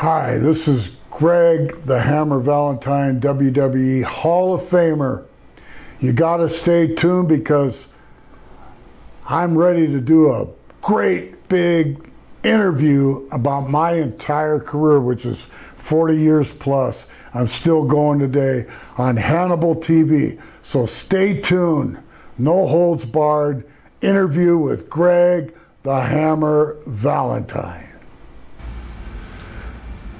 Hi, this is Greg the Hammer Valentine, WWE Hall of Famer. You got to stay tuned because I'm ready to do a great big interview about my entire career, which is 40 years plus. I'm still going today on Hannibal TV. So stay tuned. No holds barred interview with Greg the Hammer Valentine.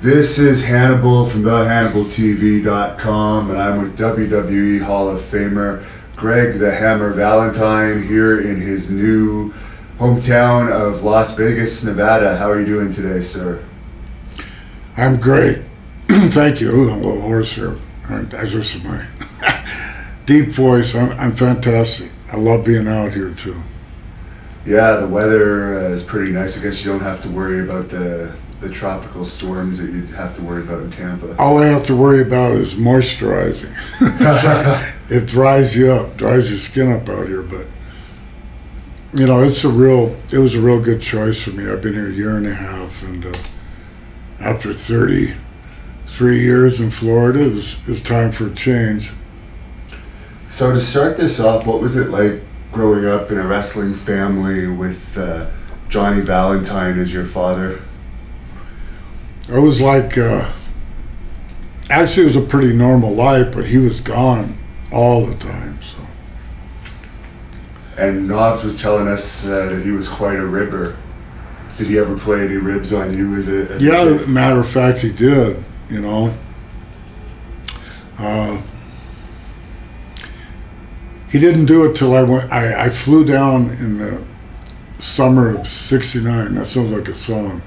This is Hannibal from thehannibaltv.com, and I'm with WWE Hall of Famer Greg the Hammer Valentine here in his new hometown of Las Vegas, Nevada. How are you doing today, sir? I'm great. Thank you. Ooh, I'm a little hoarse here. That's just my deep voice. I'm, I'm fantastic. I love being out here too. Yeah, the weather uh, is pretty nice. I guess you don't have to worry about the the tropical storms that you'd have to worry about in Tampa. All I have to worry about is moisturizing. it dries you up, dries your skin up out here. But you know, it's a real. It was a real good choice for me. I've been here a year and a half, and uh, after thirty-three years in Florida, it was, it was time for a change. So to start this off, what was it like growing up in a wrestling family with uh, Johnny Valentine as your father? It was like, uh, actually, it was a pretty normal life, but he was gone all the time. So. And Knobbs was telling us uh, that he was quite a ribber. Did he ever play any ribs on you? As a as yeah, a matter of fact, he did. You know. Uh, he didn't do it till I went. I, I flew down in the summer of '69. That sounds like a song.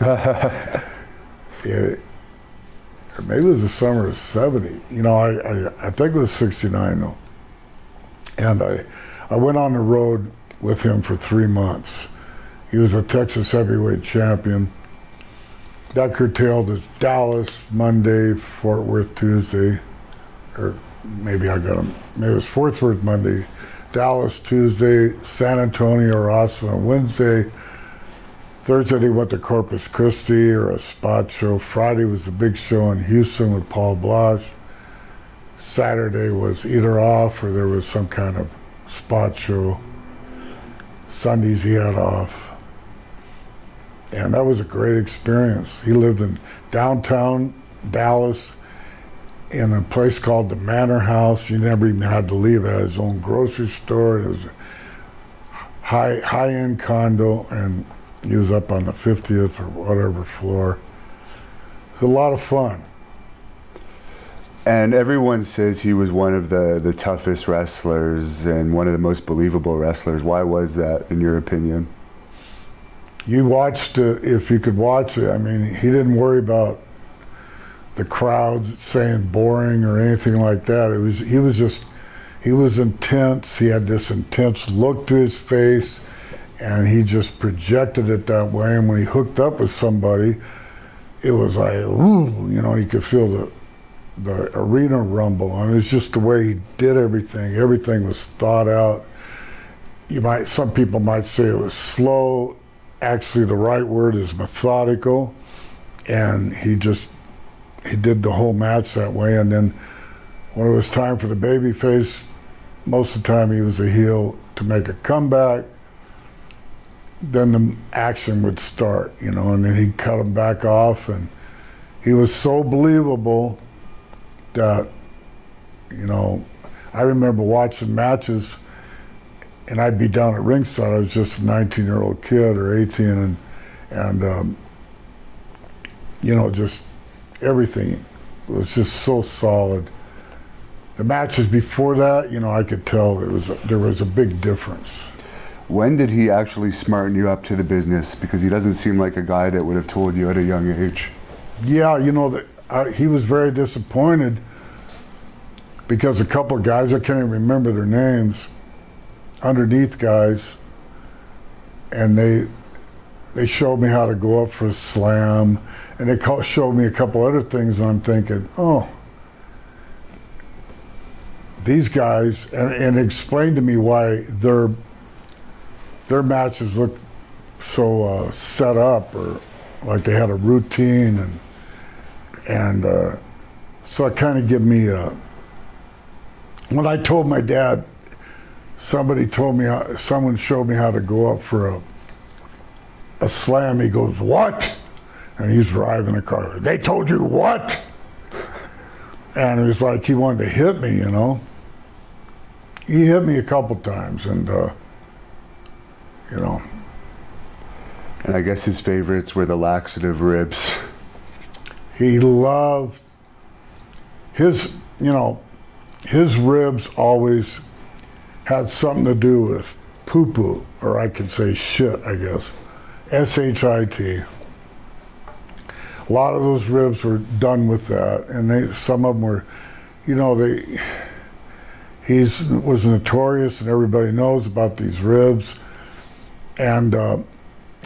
or maybe it was the summer of '70. You know, I, I, I think it was '69 though. And I I went on the road with him for three months. He was a Texas heavyweight champion. That curtailed as Dallas Monday, Fort Worth Tuesday, or maybe I got him. Maybe it was Fort Worth Monday, Dallas Tuesday, San Antonio or Austin on Wednesday. Thursday he went to Corpus Christi or a spot show. Friday was a big show in Houston with Paul Boesch. Saturday was either off or there was some kind of spot show. Sundays he had off. And that was a great experience. He lived in downtown Dallas in a place called the Manor House. He never even had to leave. It had his own grocery store. It was a high high end condo, and he was up on the 50th or whatever floor. It was a lot of fun. And everyone says he was one of the, the toughest wrestlers and one of the most believable wrestlers. Why was that, in your opinion? You watched it, if you could watch it. I mean, he didn't worry about the crowd saying boring or anything like that. It was he was just he was intense. He had this intense look to his face, and he just projected it that way. And when he hooked up with somebody, it was like you know, you could feel the the arena rumble. Mean, it's just the way he did everything. Everything was thought out. You might some people might say it was slow. Actually, the right word is methodical, and he just he did the whole match that way. And then when it was time for the baby face, most of the time he was a heel to make a comeback. Then the action would start, you know, and then he'd cut him back off. And he was so believable that, you know, I remember watching matches and I'd be down at ringside. I was just a 19 year old kid or 18 and, and, um, you know, just everything was just so solid. The matches before that, you know, I could tell there was there was a big difference. When did he actually smarten you up to the business? Because he doesn't seem like a guy that would have told you at a young age. Yeah, you know uh, he was very disappointed because a couple of guys I can't even remember their names, underneath guys, and they they showed me how to go up for a slam and they showed me a couple other things, and I'm thinking, oh, these guys, and, and explained to me why their their matches looked so uh, set up or like they had a routine, and and uh, so it kind of gave me a. When I told my dad, somebody told me, how, someone showed me how to go up for a a slam. He goes, "What?" And he's driving the car. They told you what? And it was like he wanted to hit me, you know. He hit me a couple times, and uh, you know. And I guess his favorites were the laxative ribs. He loved his, you know, his ribs always had something to do with poo poo, or I could say shit, I guess. S H I T. A lot of those ribs were done with that, and they some of them were, you know, they. He's was notorious, and everybody knows about these ribs, and uh,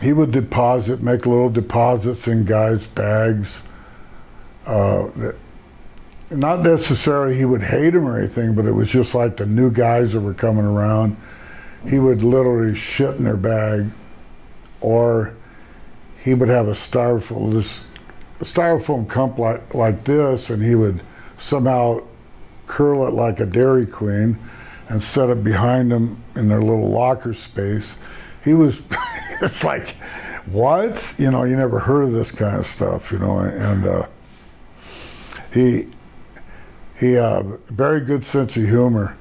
he would deposit, make little deposits in guys' bags. Uh, that, not necessarily he would hate them or anything, but it was just like the new guys that were coming around. He would literally shit in their bag, or he would have a styrofoam this a styrofoam cup like like this, and he would somehow curl it like a Dairy Queen and set it behind them in their little locker space. He was, it's like, what? You know, you never heard of this kind of stuff, you know, and uh, he he uh, very good sense of humor.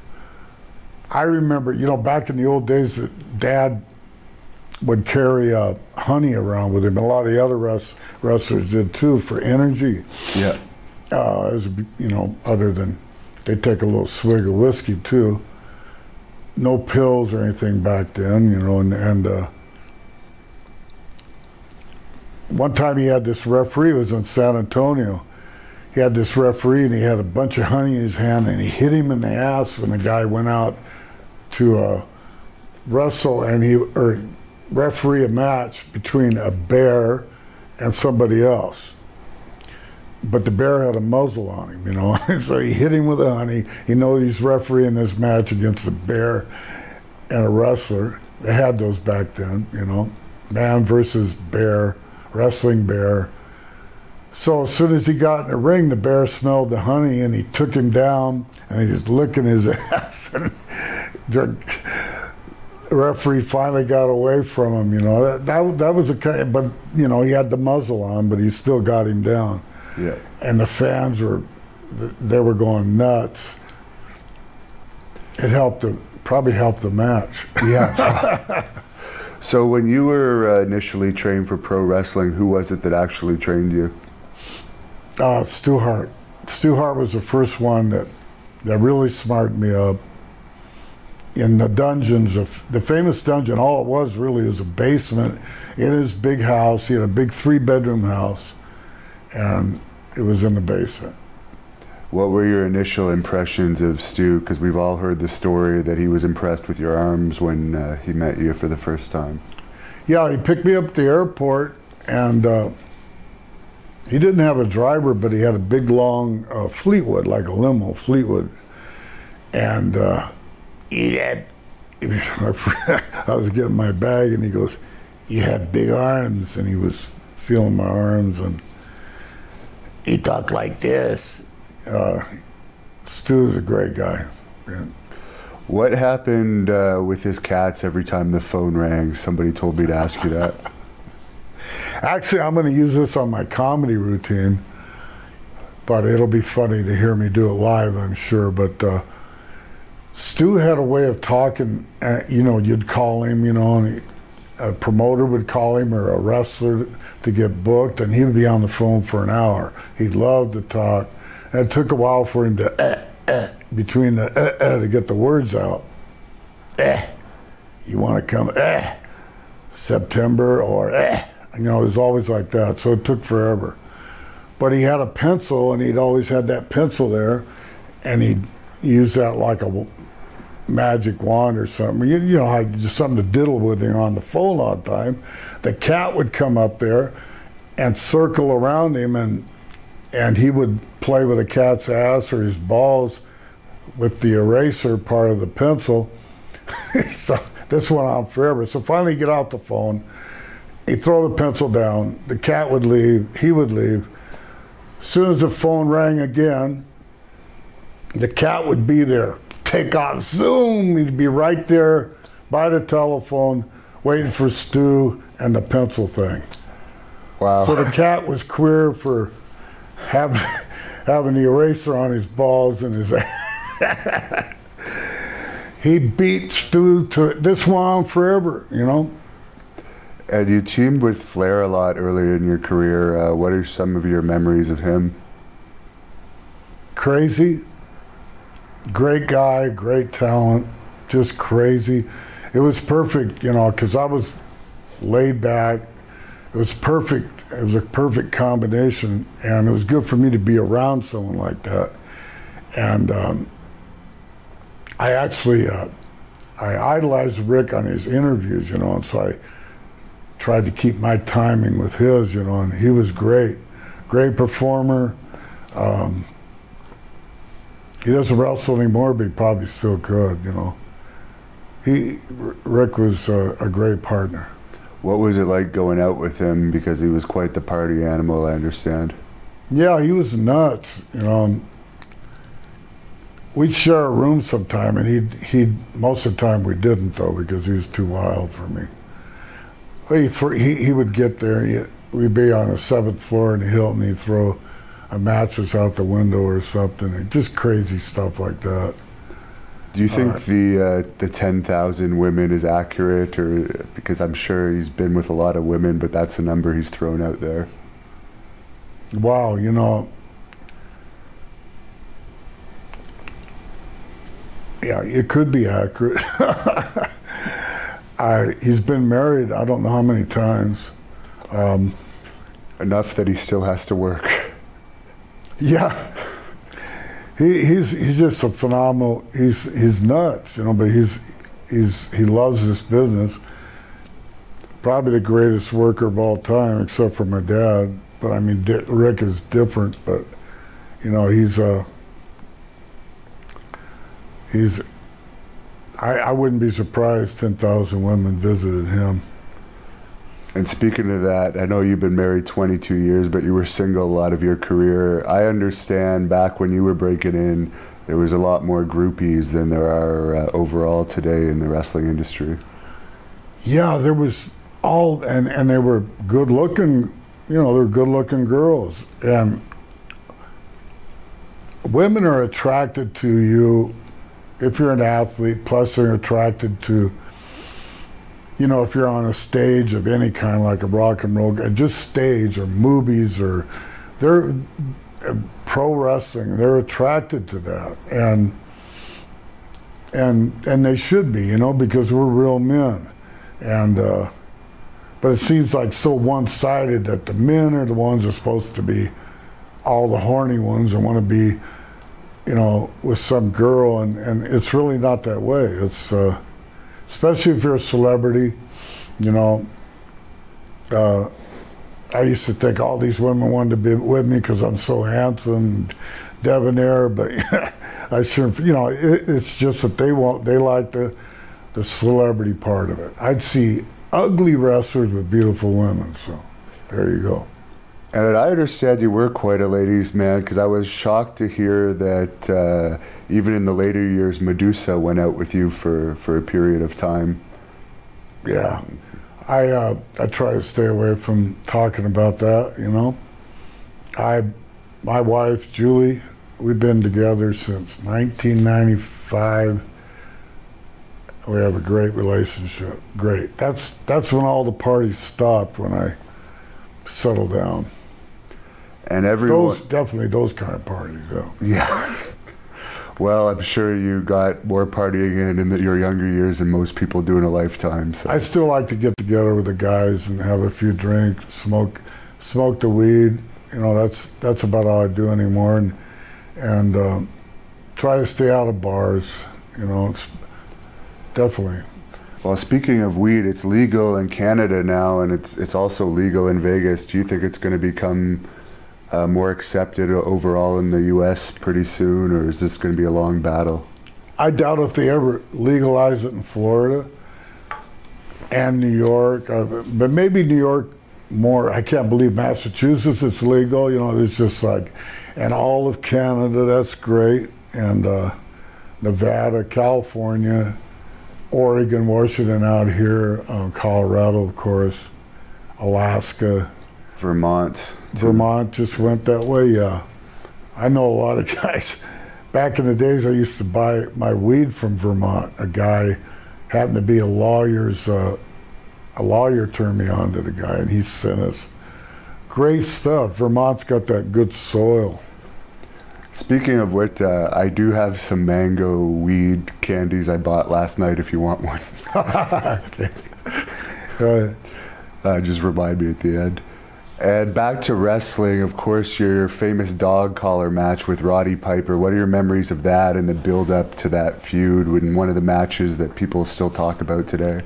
I remember, you know, back in the old days, that Dad would carry uh, honey around with him. A lot of the other wrestlers did too for energy. Yeah. Uh, as you know, other than they take a little swig of whiskey too. No pills or anything back then, you know, and, and uh, one time he had this referee, was in San Antonio. He had this referee and he had a bunch of honey in his hand and he hit him in the ass and the guy went out to uh, wrestle and he or referee a match between a bear and somebody else but the bear had a muzzle on him, you know. so he hit him with a honey. He knows he's refereeing this match against a bear and a wrestler. They had those back then, you know. Man versus bear, wrestling bear. So as soon as he got in the ring, the bear smelled the honey and he took him down and he was licking his ass. the referee finally got away from him, you know. That, that, that was a kind, but, you know, he had the muzzle on, but he still got him down. Yeah. And the fans were, they were going nuts. It helped the, probably helped the match. Yeah. so when you were uh, initially trained for pro wrestling, who was it that actually trained you? Uh, Stu Hart. Stu Hart was the first one that, that really smarted me up. In the dungeons of the famous dungeon, all it was really is a basement in his big house. He had a big three bedroom house and it was in the basement. What were your initial impressions of Stu? Because we've all heard the story that he was impressed with your arms when uh, he met you for the first time. Yeah, he picked me up at the airport, and uh, he didn't have a driver, but he had a big, long uh, Fleetwood, like a limo, Fleetwood. And uh, he had, I was getting my bag, and he goes, "You had big arms," and he was feeling my arms and he talked like this. Uh, Stu's a great guy. Yeah. What happened uh, with his cats every time the phone rang? Somebody told me to ask you that. Actually, I'm going to use this on my comedy routine, but it'll be funny to hear me do it live, I'm sure. But uh, Stu had a way of talking. Uh, you know, you'd call him, you know, and he, a promoter would call him or a wrestler to get booked, and he would be on the phone for an hour. He loved to talk. And it took a while for him to eh, eh, between the eh, eh, to get the words out. Eh, you want to come eh, September or eh, you know, it was always like that. So it took forever. But he had a pencil, and he'd always had that pencil there, and he'd use that like a magic wand or something. You, you know, how just something to diddle with you on the phone all the time. The cat would come up there and circle around him, and and he would play with the cat's ass or his balls with the eraser part of the pencil. so this went on forever. So finally, get out the phone, he'd throw the pencil down. The cat would leave. He would leave. As soon as the phone rang again, the cat would be there. Take off. Zoom. He'd be right there by the telephone, waiting for Stu and the pencil thing. Wow. So the cat was queer for having having the eraser on his balls and his. he beat Stu to this went on forever, you know. And you teamed with Flair a lot earlier in your career. Uh, what are some of your memories of him? Crazy, great guy, great talent, just crazy. It was perfect, you know, because I was laid back. It was perfect. It was a perfect combination, and it was good for me to be around someone like that. And um, I actually, uh, I idolized Ric on his interviews, you know, and so I tried to keep my timing with his, you know, and he was great, great performer. Um, he doesn't wrestle anymore, but he probably still could, you know. He, Ric was a, a great partner. What was it like going out with him? Because he was quite the party animal, I understand. Yeah, he was nuts, you know. We'd share a room sometime, and he'd, he'd, most of the time we didn't, though, because he was too wild for me. He, he, he would get there, he, we'd be on the seventh floor in the Hilton, he'd throw a mattress out the window or something, and just crazy stuff like that. Do you think Uh, the uh, the ten thousand women is accurate, or because I'm sure he's been with a lot of women, but that's the number he's thrown out there. Wow, you know. Yeah, it could be accurate. I, he's been married, I don't know how many times. Um, Enough that he still has to work. Yeah. He, he's, he's just a phenomenal, he's, he's nuts, you know, but he's, he's, he loves this business. Probably the greatest worker of all time, except for my dad. But I mean, Dick, Ric is different, but you know, he's a, he's, I, I wouldn't be surprised 10,000 women visited him. And speaking of that, I know you've been married 22 years, but you were single a lot of your career. I understand back when you were breaking in, there was a lot more groupies than there are uh, overall today in the wrestling industry. Yeah, there was all, and, and they were good looking, you know, they're good looking girls. And women are attracted to you if you're an athlete, plus they're attracted to, you know, if you're on a stage of any kind, like a rock and roll, uh, just stage or movies or they're uh, pro wrestling, they're attracted to that. And, and, and they should be, you know, because we're real men. And, uh, but it seems like so one-sided that the men are the ones that are supposed to be all the horny ones and want to be, you know, with some girl, and, and it's really not that way. It's uh, especially if you're a celebrity, you know. Uh, I used to think all these women wanted to be with me because I'm so handsome, debonair, but I sure, you know, it, it's just that they want, they like the, the celebrity part of it. I'd see ugly wrestlers with beautiful women, so there you go. And I understand you were quite a ladies' man because I was shocked to hear that uh, even in the later years, Medusa went out with you for, for a period of time. Yeah, I uh, I try to stay away from talking about that. You know, I, my wife Julie, we've been together since 1995. We have a great relationship. Great. That's that's when all the parties stopped. When I settled down. And everyone, Those definitely those kind of parties. though. yeah. Well, I'm sure you got more partying in in the, your younger years than most people do in a lifetime. So. I still like to get together with the guys and have a few drinks, smoke, smoke the weed. You know, that's that's about all I do anymore, and and um, try to stay out of bars. You know, it's definitely. Well, speaking of weed, it's legal in Canada now, and it's it's also legal in Vegas. Do you think it's going to become uh, more accepted overall in the U.S. pretty soon, or is this going to be a long battle? I doubt if they ever legalize it in Florida. and New York, uh, but maybe New York more. I can't believe Massachusetts it's legal. You know, it's just like, and all of Canada. That's great, and uh, Nevada, California, Oregon, Washington, out here, uh, Colorado, of course, Alaska, Vermont. Vermont. Just went that way. Yeah, I know a lot of guys. Back in the days, I used to buy my weed from Vermont. A guy happened to be a lawyer's uh, a lawyer turned me on to the guy, and he sent us great stuff. Vermont's got that good soil. Speaking of which, uh, I do have some mango weed candies I bought last night. If you want one, uh, just remind me at the end. And back to wrestling, of course, your famous dog collar match with Roddy Piper. What are your memories of that and the build up to that feud in one of the matches that people still talk about today?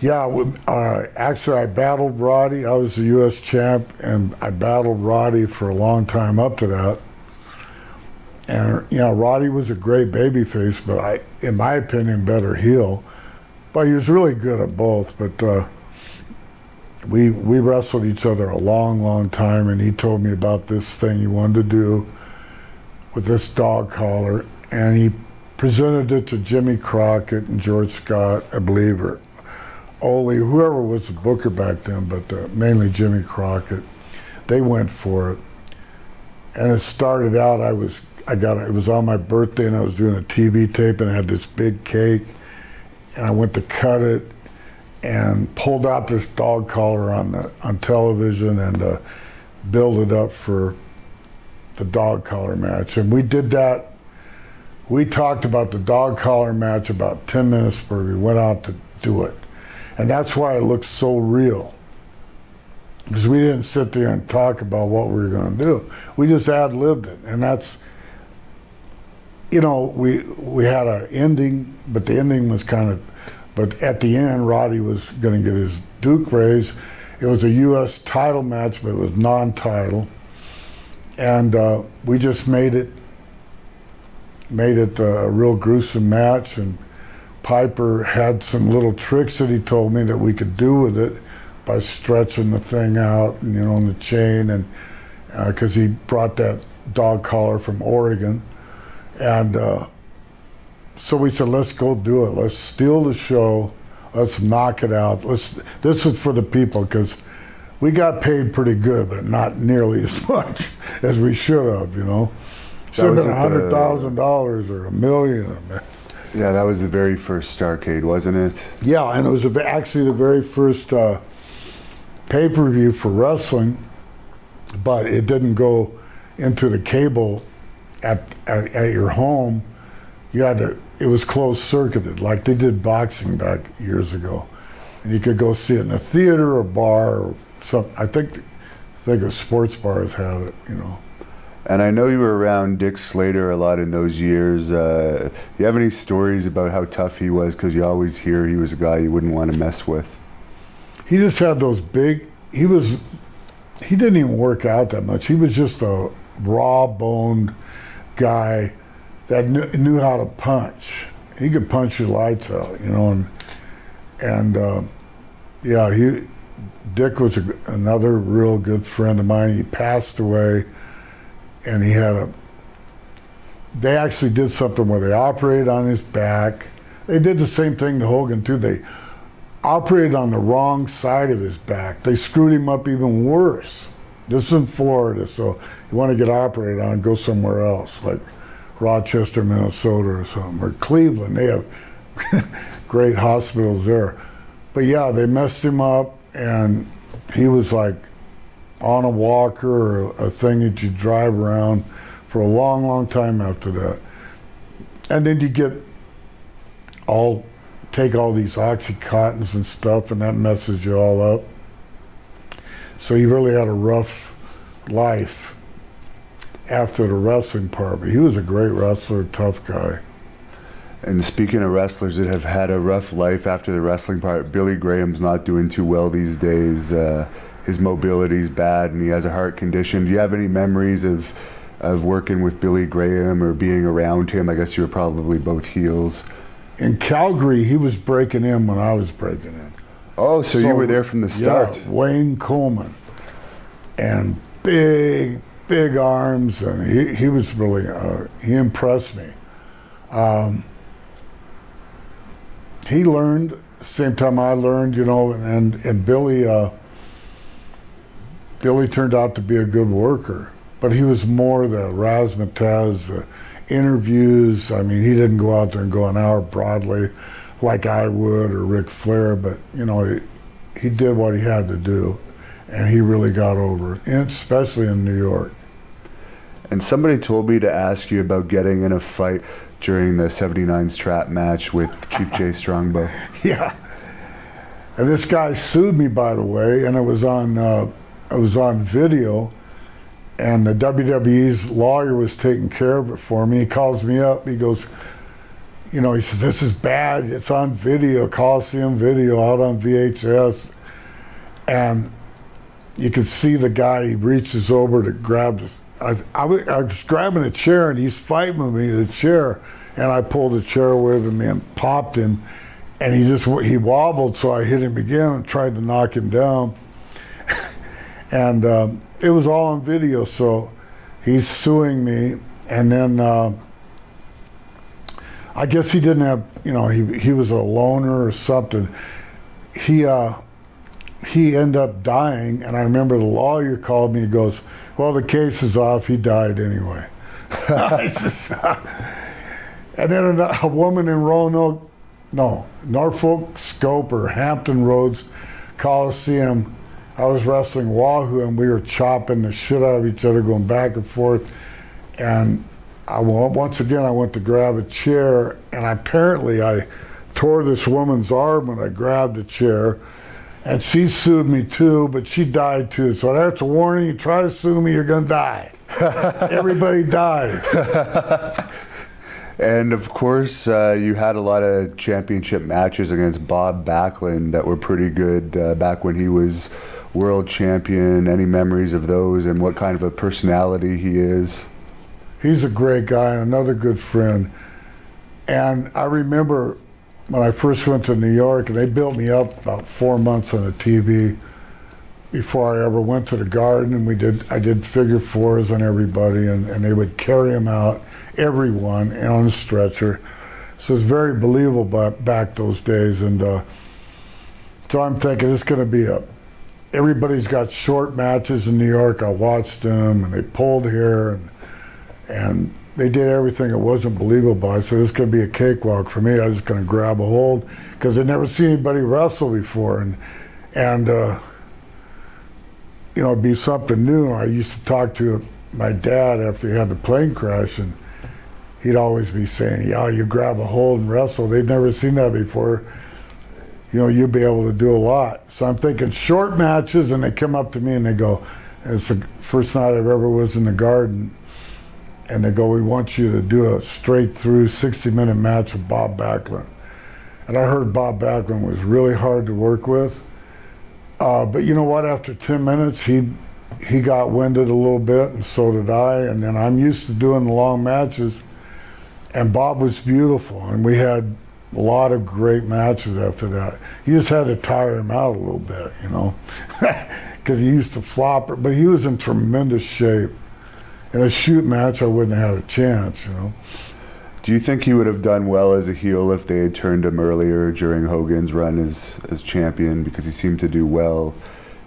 Yeah, uh, actually, I battled Roddy. I was the U.S. champ, and I battled Roddy for a long time up to that. And you know, Roddy was a great babyface, but I, in my opinion, better heel. But he was really good at both. But uh, we we wrestled each other a long, long time, and he told me about this thing he wanted to do with this dog collar, and he presented it to Jimmy Crockett and George Scott, I believe, or Ole, whoever was the booker back then, but uh, mainly Jimmy Crockett, they went for it. And it started out, I was, I got, it was on my birthday and I was doing a TV tape and I had this big cake and I went to cut it and pulled out this dog collar on the, on television and uh, build it up for the dog collar match. And we did that. We talked about the dog collar match about 10 minutes before we went out to do it. And that's why it looks so real. Because we didn't sit there and talk about what we were going to do. We just ad libbed it. And that's, you know, we, we had an ending, but the ending was kind of, but at the end, Roddy was going to get his Duke raise. It was a U.S. title match, but it was non title. And uh, we just made it, made it a real gruesome match. And Piper had some little tricks that he told me that we could do with it by stretching the thing out, and, you know, on the chain, and because uh, he brought that dog collar from Oregon, and uh, so we said, let's go do it. Let's steal the show. Let's knock it out. Let's. This is for the people because we got paid pretty good, but not nearly as much as we should have. You know, should have been a hundred thousand dollars or a million. Yeah, that was the very first Starcade, wasn't it? Yeah, and it was actually the very first uh, pay per view for wrestling, but it didn't go into the cable at, at, at your home. You had to. It was closed circuited, like they did boxing back years ago, and you could go see it in a theater or bar or something. I think, I think of sports bars had it, you know. And I know you were around Dick Slater a lot in those years. Uh, do you have any stories about how tough he was? Because you always hear he was a guy you wouldn't want to mess with. He just had those big. He was. He didn't even work out that much. He was just a raw-boned guy that knew, knew how to punch. He could punch your lights out, you know, and and uh, yeah, he. Dick was a, another real good friend of mine. He passed away and he had a they actually did something where they operated on his back. They did the same thing to Hogan too. They operated on the wrong side of his back. They screwed him up even worse. This is in Florida, so you want to get operated on, go somewhere else, like Rochester, Minnesota or something, or Cleveland. They have great hospitals there. But yeah, they messed him up and he was like on a walker or a thing that you drive around for a long, long time after that. And then you get all, take all these Oxycontins and stuff, and that messes you all up. So you really had a rough life after the wrestling part. But he was a great wrestler, tough guy. And speaking of wrestlers that have had a rough life after the wrestling part, Billy Graham's not doing too well these days. Uh, his mobility's bad and he has a heart condition. Do you have any memories of of working with Billy Graham or being around him? I guess you were probably both heels. in Calgary, he was breaking in when I was breaking in. Oh, so, you were there from the start. Yeah, Wayne Coleman. And big, big arms, and he, he was really, uh, he impressed me. Um, he learned, same time I learned, you know, and, and Billy, uh, Billy turned out to be a good worker, but he was more the razzmatazz, uh, interviews. I mean, he didn't go out there and go an hour Broadway like I would or Ric Flair, but you know, he, he did what he had to do, and he really got over it, especially in New York. And somebody told me to ask you about getting in a fight during the 79's trap match with Chief Jay Strongbow. Yeah. And this guy sued me, by the way, and it was on, uh, it was on video and the WWE's lawyer was taking care of it for me. He calls me up. He goes, you know, he says, this is bad. It's on video, Coliseum video out on VHS. And you can see the guy, he reaches over to grab, I, I, I was grabbing a chair and he's fighting with me, the chair. And I pulled the chair with him and popped him. And he just, he wobbled, so I hit him again and tried to knock him down. and um, it was all on video, so he's suing me. And then uh, I guess he didn't have, you know, he, he was a loner or something. He, uh, he ended up dying, and I remember the lawyer called me. He goes, "Well, the case is off. He died anyway." and then a, a, woman in Roanoke, no, Norfolk Scope or Hampton Roads Coliseum I was wrestling Wahoo and we were chopping the shit out of each other, going back and forth. And I once again I went to grab a chair, and apparently I tore this woman's arm when I grabbed the chair. And she sued me too, but she died too. So that's a warning. You try to sue me, you're gonna die. Everybody died. and of course, uh, you had a lot of championship matches against Bob Backlund that were pretty good uh, back when he was world champion? Any memories of those and what kind of a personality he is? He's a great guy and another good friend. And I remember when I first went to New York, and they built me up about four months on the TV before I ever went to the garden. And we did, I did figure fours on everybody, and, and they would carry him out, everyone, on a stretcher. So it's very believable back those days. And uh, so I'm thinking it's going to be a everybody's got short matches in New York. I watched them, and they pulled here, and and they did everything. It wasn't believable. I said, "This could be a cakewalk for me. I was just going to grab a hold because I'd never seen anybody wrestle before, and and uh, you know, be something new." I used to talk to my dad after he had the plane crash, and he'd always be saying, "Yeah, you grab a hold and wrestle." They'd never seen that before you know, you'd be able to do a lot. So I'm thinking short matches, and they come up to me and they go, it's the first night I've ever was in the garden, and they go, we want you to do a straight through 60 minute match with Bob Backlund. And I heard Bob Backlund was really hard to work with. Uh, but you know what? After 10 minutes, he he got winded a little bit, and so did I. And then I'm used to doing the long matches. And Bob was beautiful, and we had a lot of great matches after that. You just had to tire him out a little bit, you know, because he used to flop but he was in tremendous shape. In a shoot match, I wouldn't have had a chance, you know. Do you think he would have done well as a heel if they had turned him earlier during Hogan's run as, as champion? Because he seemed to do well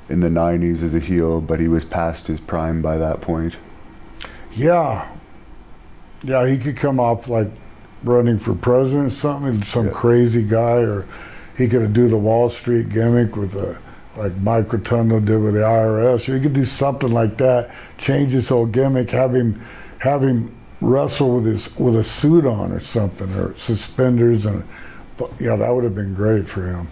in the 90s as a heel, but he was past his prime by that point. Yeah. Yeah, he could come off like running for president or something, some yeah. crazy guy, or he could do the Wall Street gimmick with a like Mike Rotundo did with the IRS. You could do something like that, change his whole gimmick, have him have him wrestle with his with a suit on or something, or suspenders, and yeah, that would have been great for him.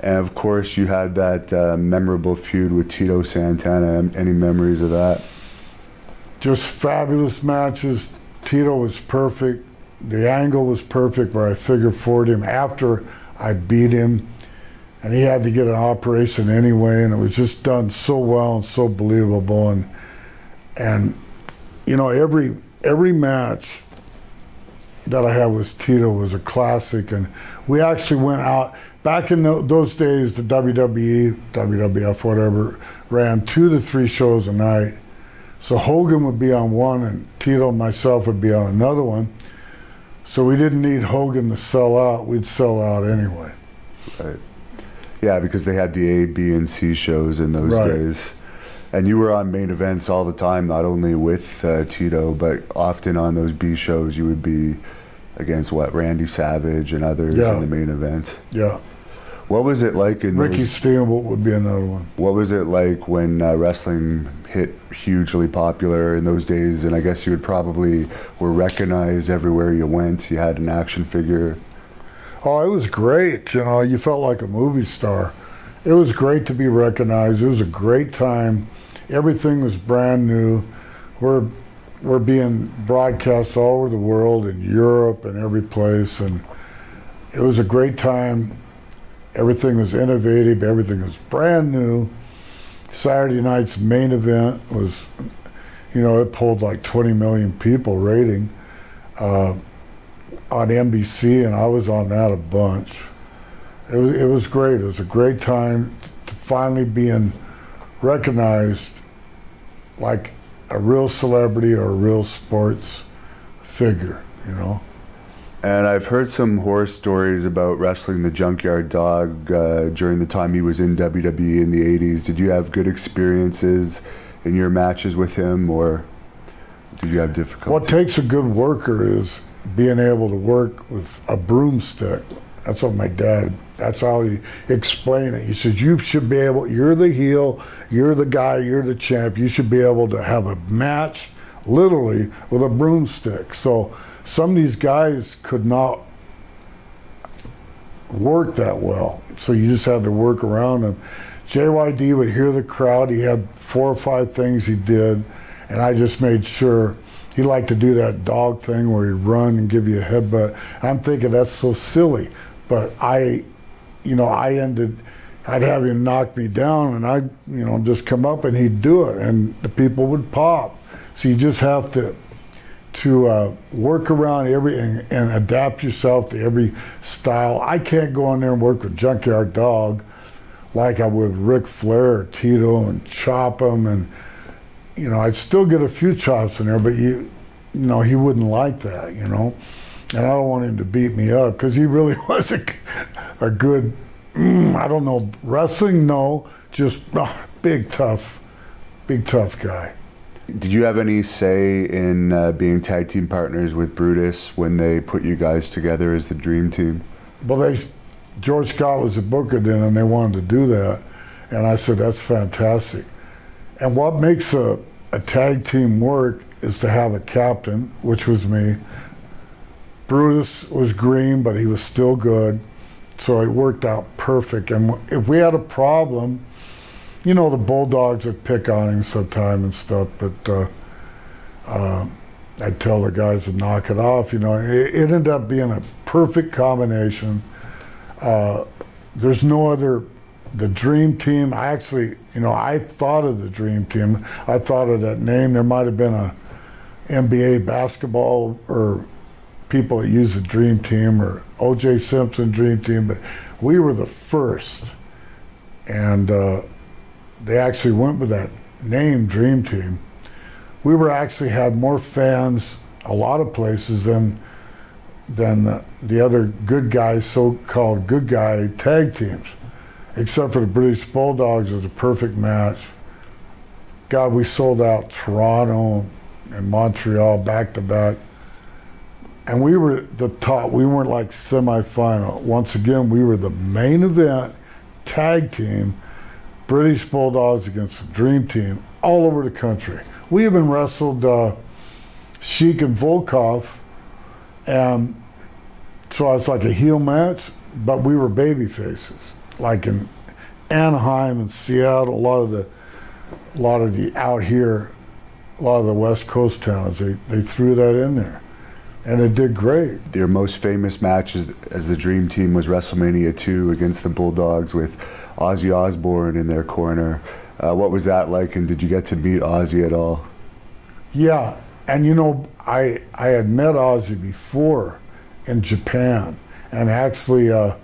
And of course, you had that uh, memorable feud with Tito Santana. Any memories of that? Just fabulous matches. Tito was perfect the angle was perfect where I figured forward him after I beat him. And he had to get an operation anyway, and it was just done so well and so believable. And and you know every every match that I had was Tito was a classic, and we actually went out back in the, those days. The WWE, WWF, whatever, ran two to three shows a night. So Hogan would be on one, and Tito and myself would be on another one. So we didn't need Hogan to sell out; we'd sell out anyway. Right. Yeah, because they had the A, B, and C shows in those Right. days. And you were on main events all the time, not only with uh, Tito, but often on those B shows, you would be against what Randy Savage and others Yeah. in the main event. Yeah, What was it like in Ricky those, Steamboat would be another one. What was it like when uh, wrestling hit hugely popular in those days? And I guess you would probably were recognized everywhere you went. You had an action figure. Oh, it was great. You know, you felt like a movie star. It was great to be recognized. It was a great time. Everything was brand new. We're we're being broadcast all over the world in Europe and every place, and it was a great time. Everything was innovative. Everything was brand new. Saturday night's main event was, you know, it pulled like 20 million people rating. Uh, on NBC, and I was on that a bunch. It was it was great. It was a great time to finally being recognized like a real celebrity or a real sports figure. You know. And I've heard some horror stories about wrestling the Junkyard Dog uh, during the time he was in WWE in the 80s. Did you have good experiences in your matches with him, or did you have difficulty? What takes a good worker is being able to work with a broomstick. That's what my dad. That's how he explained it. He says you should be able. You're the heel. You're the guy. You're the champ. You should be able to have a match, literally, with a broomstick. So some of these guys could not work that well. So you just had to work around them. JYD would hear the crowd. He had four or five things he did, and I just made sure he liked to do that dog thing where he'd run and give you a headbutt. I'm thinking that's so silly, but I, you know, I ended. I'd have him knock me down, and I'd, you know, just come up and he'd do it, and the people would pop. So you just have to to uh, work around every and, and adapt yourself to every style. I can't go in there and work with Junkyard Dog like I would Ric Flair or Tito and chop him, and you know I'd still get a few chops in there, but you, you know, he wouldn't like that, you know, and I don't want him to beat me up because he really was a, a good, mm, I don't know, wrestling, no, just uh, big tough, big tough guy. Did you have any say in uh, being tag team partners with Brutus when they put you guys together as the Dream Team? Well, they, George Scott was a booker then, and they wanted to do that, and I said that's fantastic. And what makes a, a tag team work is to have a captain, which was me. Brutus was green, but he was still good, so it worked out perfect. And if we had a problem, you know, the Bulldogs would pick on him sometime and stuff, but uh, uh, I'd tell the guys to knock it off. You know, it, it ended up being a perfect combination. Uh, there's no other. The Dream Team. I actually, you know, I thought of the Dream Team. I thought of that name. There might have been a NBA basketball or people that use the Dream Team or O.J. Simpson Dream Team, but we were the first, and uh, they actually went with that name, Dream Team. We were actually had more fans a lot of places than than uh, the other good guys, so-called good guy tag teams, except for the British Bulldogs. Was a perfect match. God, we sold out Toronto and Montreal back to back. And we were the top. We weren't like semifinal. Once again, we were the main event tag team British Bulldogs against the Dream Team all over the country. We even wrestled uh, Sheik and Volkov, and so it's like a heel match, but we were baby faces. Like in Anaheim and Seattle, a lot of the, a lot of the out here, a lot of the West Coast towns, they, they threw that in there, and it did great. Your most famous match as, as the Dream Team was WrestleMania 2 against the Bulldogs with Ozzy Osbourne in their corner. Uh, what was that like, and did you get to meet Ozzy at all? Yeah, and you know, I I had met Ozzy before in Japan, and actually, uh,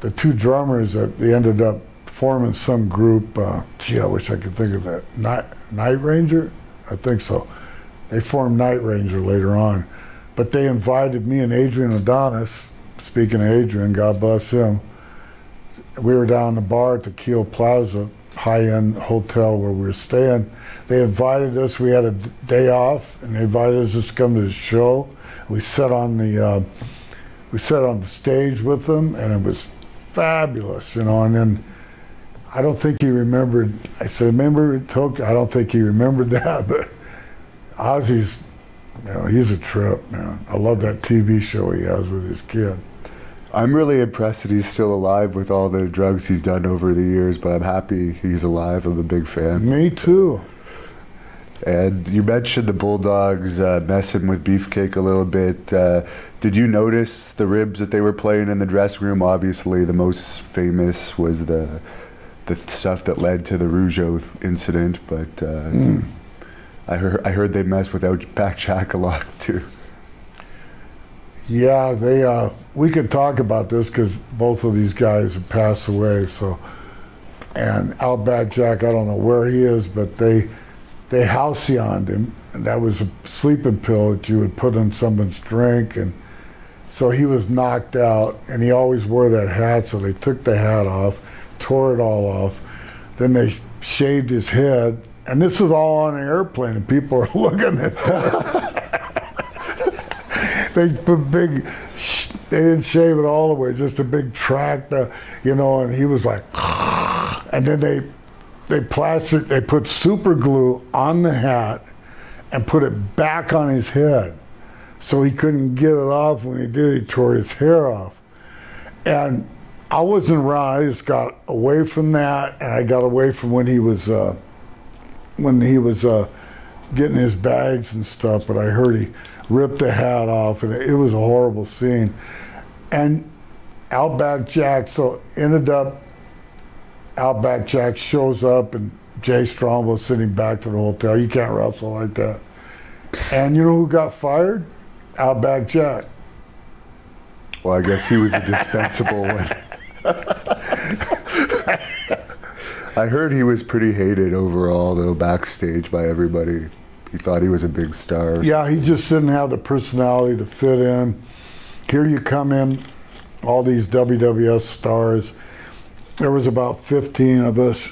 the two drummers that they ended up forming some group. Uh, gee, I wish I could think of that. Night Night Ranger, I think so. They formed Night Ranger later on, but they invited me and Adrian Adonis. Speaking of Adrian, God bless him. We were down in the bar at the Keio Plaza high-end hotel where we were staying. They invited us. We had a day off, and they invited us to come to the show. We sat on the uh, we sat on the stage with them, and it was fabulous, you know. And then I don't think he remembered. I said, "Remember Tokyo?" I don't think he remembered that, but Ozzy's, you know, he's a trip, man. I love that TV show he has with his kid. I'm really impressed that he's still alive with all the drugs he's done over the years, but I'm happy he's alive. I'm a big fan. Me too. And you mentioned the Bulldogs uh, messing with Beefcake a little bit. Uh, did you notice the ribs that they were playing in the dressing room? Obviously, the most famous was the the stuff that led to the Rougeau incident, but uh, mm. I heard I heard they messed with Outback Jack a lot too. Yeah, they. Uh, we could talk about this because both of these guys have passed away. So, and Outback Jack, I don't know where he is, but they they halcioned him, and that was a sleeping pill that you would put in someone's drink, and so he was knocked out. And he always wore that hat, so they took the hat off, tore it all off. Then they shaved his head, and this is all on an airplane, and people are looking at that. they put big, they didn't shave it all the way, just a big tract, uh, you know, and he was like, and then they, they plastic, they put super glue on the hat and put it back on his head. So he couldn't get it off. When he did, he tore his hair off. And I wasn't around. I just got away from that, and I got away from when he was, uh, when he was uh, getting his bags and stuff. But I heard he ripped the hat off, and it was a horrible scene. And Outback Jack, so ended up, Outback Jack shows up, and Jay Strongbow sitting back to the hotel. You can't wrestle like that. And you know who got fired? Outback Jack. Well, I guess he was a dispensable one. I heard he was pretty hated overall, though, backstage by everybody. He thought he was a big star. Yeah, he just didn't have the personality to fit in. Here you come in, all these WWF stars. There was about 15 of us,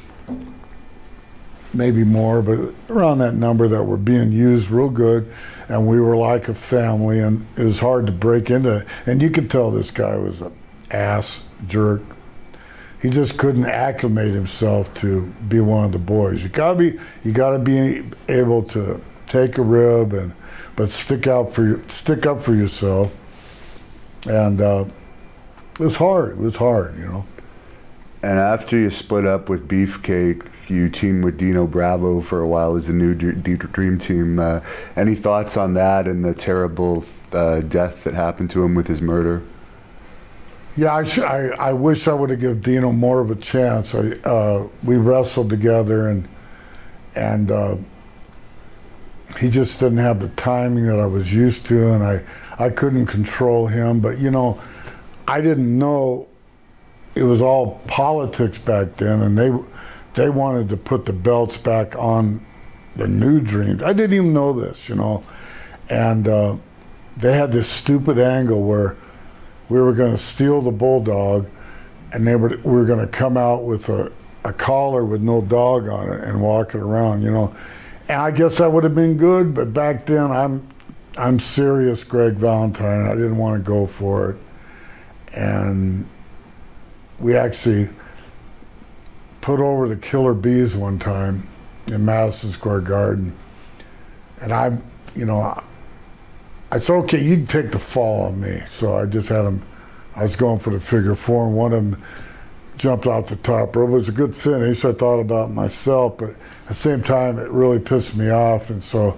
maybe more, but around that number that were being used real good. And we were like a family, and it was hard to break into. And you could tell this guy was an ass jerk. He just couldn't acclimate himself to be one of the boys. You gotta be, you gotta be able to take a rib and, but stick out for stick up for yourself. And uh, it was hard. It was hard, you know. And after you split up with Beefcake, you teamed with Dino Bravo for a while as a new Dream Team. Uh, any thoughts on that and the terrible uh, death that happened to him with his murder? Yeah, I, sh- I, I, wish I would have given Dino more of a chance. I, uh, we wrestled together, and and uh, he just didn't have the timing that I was used to, and I I couldn't control him. But you know, I didn't know it was all politics back then, and they they wanted to put the belts back on the new dreams. I didn't even know this, you know, and uh, they had this stupid angle where we were going to steal the bulldog, and they were we were going to come out with a, a collar with no dog on it and walk it around, you know. And I guess that would have been good, but back then I'm I'm serious, Greg Valentine. I didn't want to go for it, and we actually put over the Killer Bees one time in Madison Square Garden, and I, you know, I said, okay, you can take the fall on me. So I just had him, I was going for the figure four, and one of them jumped out the top rope. It was a good finish. I thought about myself, but at the same time, it really pissed me off. And so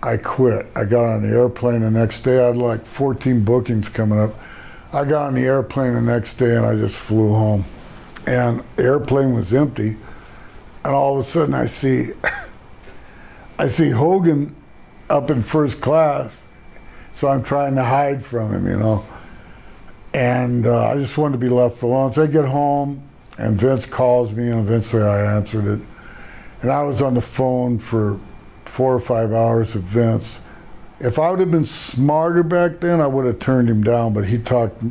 I quit. I got on the airplane the next day. I had like 14 bookings coming up. I got on the airplane the next day and I just flew home. And the airplane was empty. And all of a sudden I see, I see Hogan up in first class. So I'm trying to hide from him, you know. And uh, I just wanted to be left alone. So I get home, and Vince calls me, and eventually I answered it. And I was on the phone for four or five hours with Vince. If I would have been smarter back then, I would have turned him down, but he talked,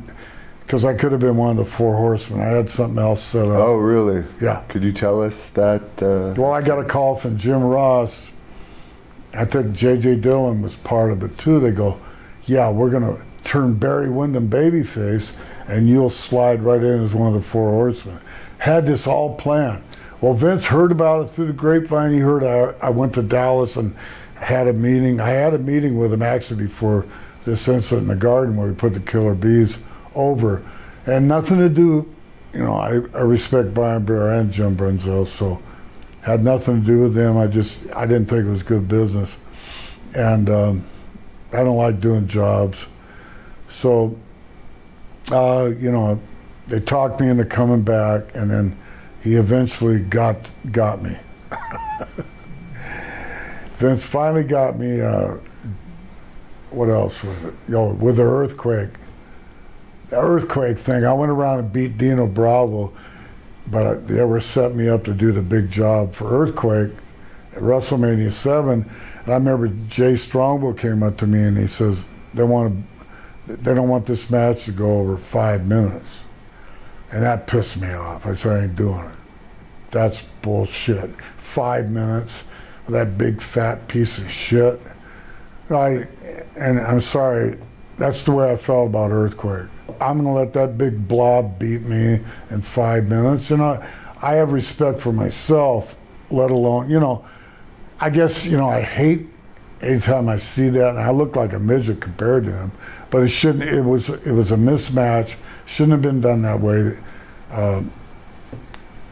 because I could have been one of the four horsemen. I had something else set up. Oh, really? Yeah. Could you tell us that? Uh, Well, I got a call from Jim Ross. I think J.J. Dillon was part of it too. They go, yeah, we're going to turn Barry Windham babyface and you'll slide right in as one of the four horsemen. Had this all planned. Well, Vince heard about it through the grapevine. He heard I, I went to Dallas and had a meeting. I had a meeting with him actually before this incident in the garden where we put the killer bees over. And nothing to do, you know, I, I respect Brian Blair and Jim Brunzell, so had nothing to do with them. I just, I didn't think it was good business. And um, I don't like doing jobs. So, uh, you know, they talked me into coming back, and then he eventually got got me. Vince finally got me. Uh, what else was it? Know, with the earthquake. Earthquake thing. I went around and beat Dino Bravo, but they were set me up to do the big job for Earthquake at WrestleMania Seven. And I remember Jay Strongbow came up to me and he says they want to, they don't want this match to go over five minutes, and that pissed me off. I said I ain't doing it. That's bullshit. Five minutes with that big fat piece of shit. I and I'm sorry, that's the way I felt about Earthquake. I'm gonna let that big blob beat me in five minutes. And know, I have respect for myself, let alone, you know, I guess, you know, I hate anytime I see that and I look like a midget compared to him. But it shouldn't it was it was a mismatch. Shouldn't have been done that way. Uh,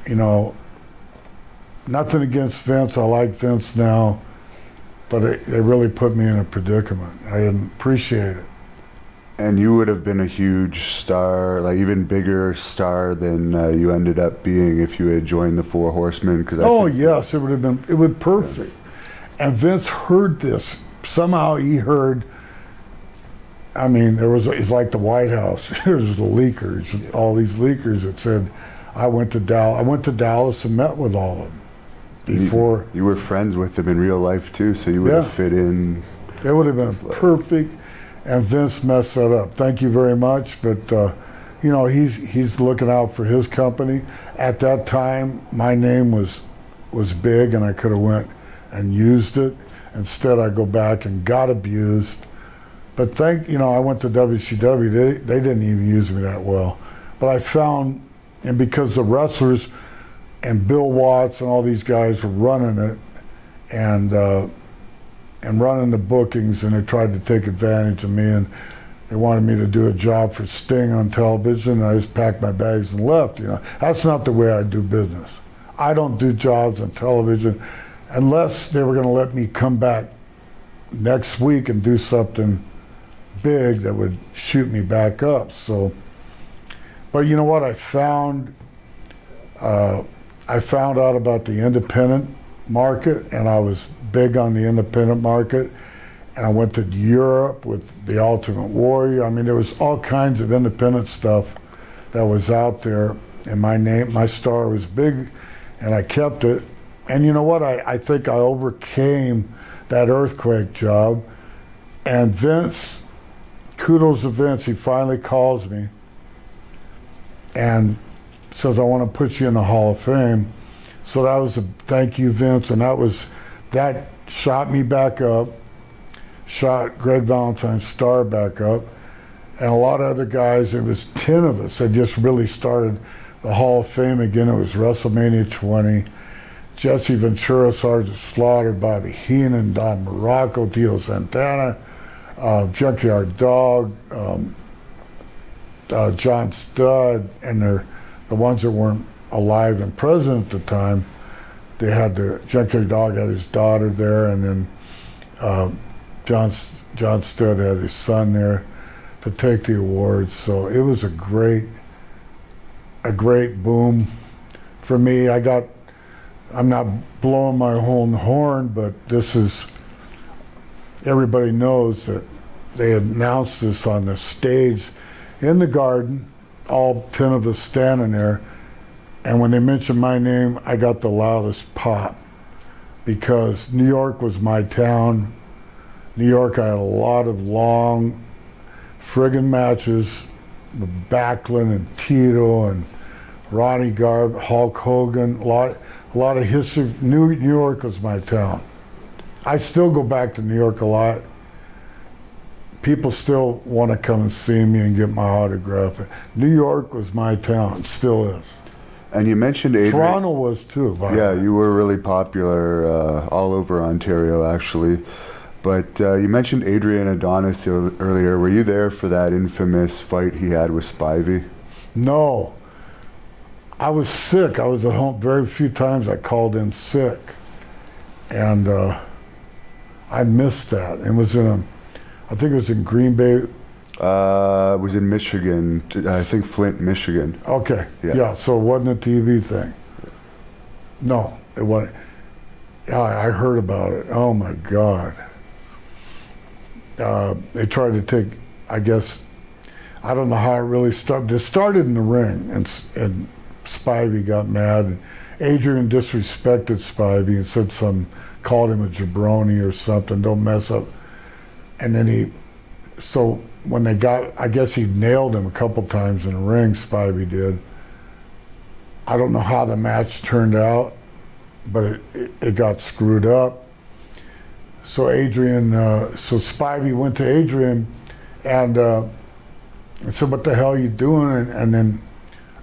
you know, nothing against Vince. I like Vince now, but it, it really put me in a predicament. I didn't appreciate it. And you would have been a huge star, like even bigger star than uh, you ended up being if you had joined the Four Horsemen. Because Oh yes, it would have been it would perfect. And Vince heard this. Somehow he heard. I mean, there was it's like the White House. There's the leakers, all these leakers that said, "I went to Dallas. I went to Dallas and met with all of them before." you were friends with them in real life too, so you would Yeah. have fit in. It would have been perfect, and Vince messed that up. Thank you very much, but uh, you know he's he's looking out for his company. At that time, my name was was big, and I could have went and used it. Instead, I go back and got abused. But thank you know I went to WCW. They they didn't even use me that well, but I found, and because the wrestlers and Bill Watts and all these guys were running it, and. Uh, and running the bookings, and they tried to take advantage of me, and they wanted me to do a job for Sting on television. I just packed my bags and left. You know, that's not the way I do business. I don't do jobs on television unless they were going to let me come back next week and do something big that would shoot me back up. So, but you know what? I found uh, I found out about the independent market, and I was big on the independent market. And I went to Europe with the Ultimate Warrior. I mean, there was all kinds of independent stuff that was out there, and my name, my star was big, and I kept it. And you know what? I, I think I overcame that earthquake job. And Vince, kudos to Vince, he finally calls me and says, I want to put you in the Hall of Fame. So that was a thank you, Vince, and that was that shot me back up, shot Greg Valentine's star back up, and a lot of other guys. It was ten of us that just really started the Hall of Fame again. It was WrestleMania 20. Jesse Ventura, Sergeant Slaughter, Bobby Heenan, Don Muraco, Tito Santana, uh, Junkyard Dog, um, uh, John Studd, and they're the ones that weren't alive and present at the time. They had the Junkyard Dog had his daughter there, and then uh, John John Studd had his son there to take the awards. So it was a great a great boom for me. I got I'm not blowing my own horn, but this is everybody knows that they announced this on the stage in the garden, all 10 of us standing there. And when they mentioned my name, I got the loudest pop because New York was my town. New York, I had a lot of long friggin' matches with Backlund and Tito and Ronnie Garb, Hulk Hogan, a lot, a lot of history. New, New York was my town. I still go back to New York a lot. People still want to come and see me and get my autograph. New York was my town, still is. And you mentioned Adrian. Toronto was too. by Yeah, you were really popular uh, all over Ontario, actually. But uh, you mentioned Adrian Adonis earlier. Were you there for that infamous fight he had with Spivey? No. I was sick. I was at home very few times. I called in sick, and uh, I missed that. It was in a, I think it was in Green Bay. Uh, it was in Michigan, I think Flint, Michigan. Okay, Yeah. yeah. so it wasn't a TV thing. No, it wasn't. Yeah, I I heard about it. Oh my God. Uh, they tried to take, I guess, I don't know how it really started. It started in the ring, and and Spivey got mad, and Adrian disrespected Spivey and said some, called him a jabroni or something. Don't mess up. And then he, so when they got, I guess he nailed him a couple times in the ring. Spivey did. I don't know how the match turned out, but it, it, it got screwed up. So Adrian, uh, so Spivey went to Adrian and uh, said, "What the hell are you doing?" And, and then,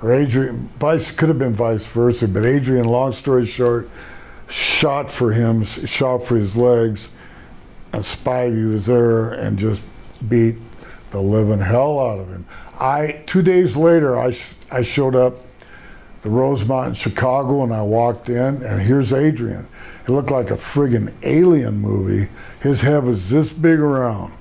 or Adrian, vice could have been vice versa, but Adrian, long story short, shot for him, shot for his legs, and Spivey was there and just beat the living hell out of him. I two days later, I I showed up the Rosemont in Chicago, and I walked in, and here's Adrian. It looked like a friggin' alien movie. His head was this big around,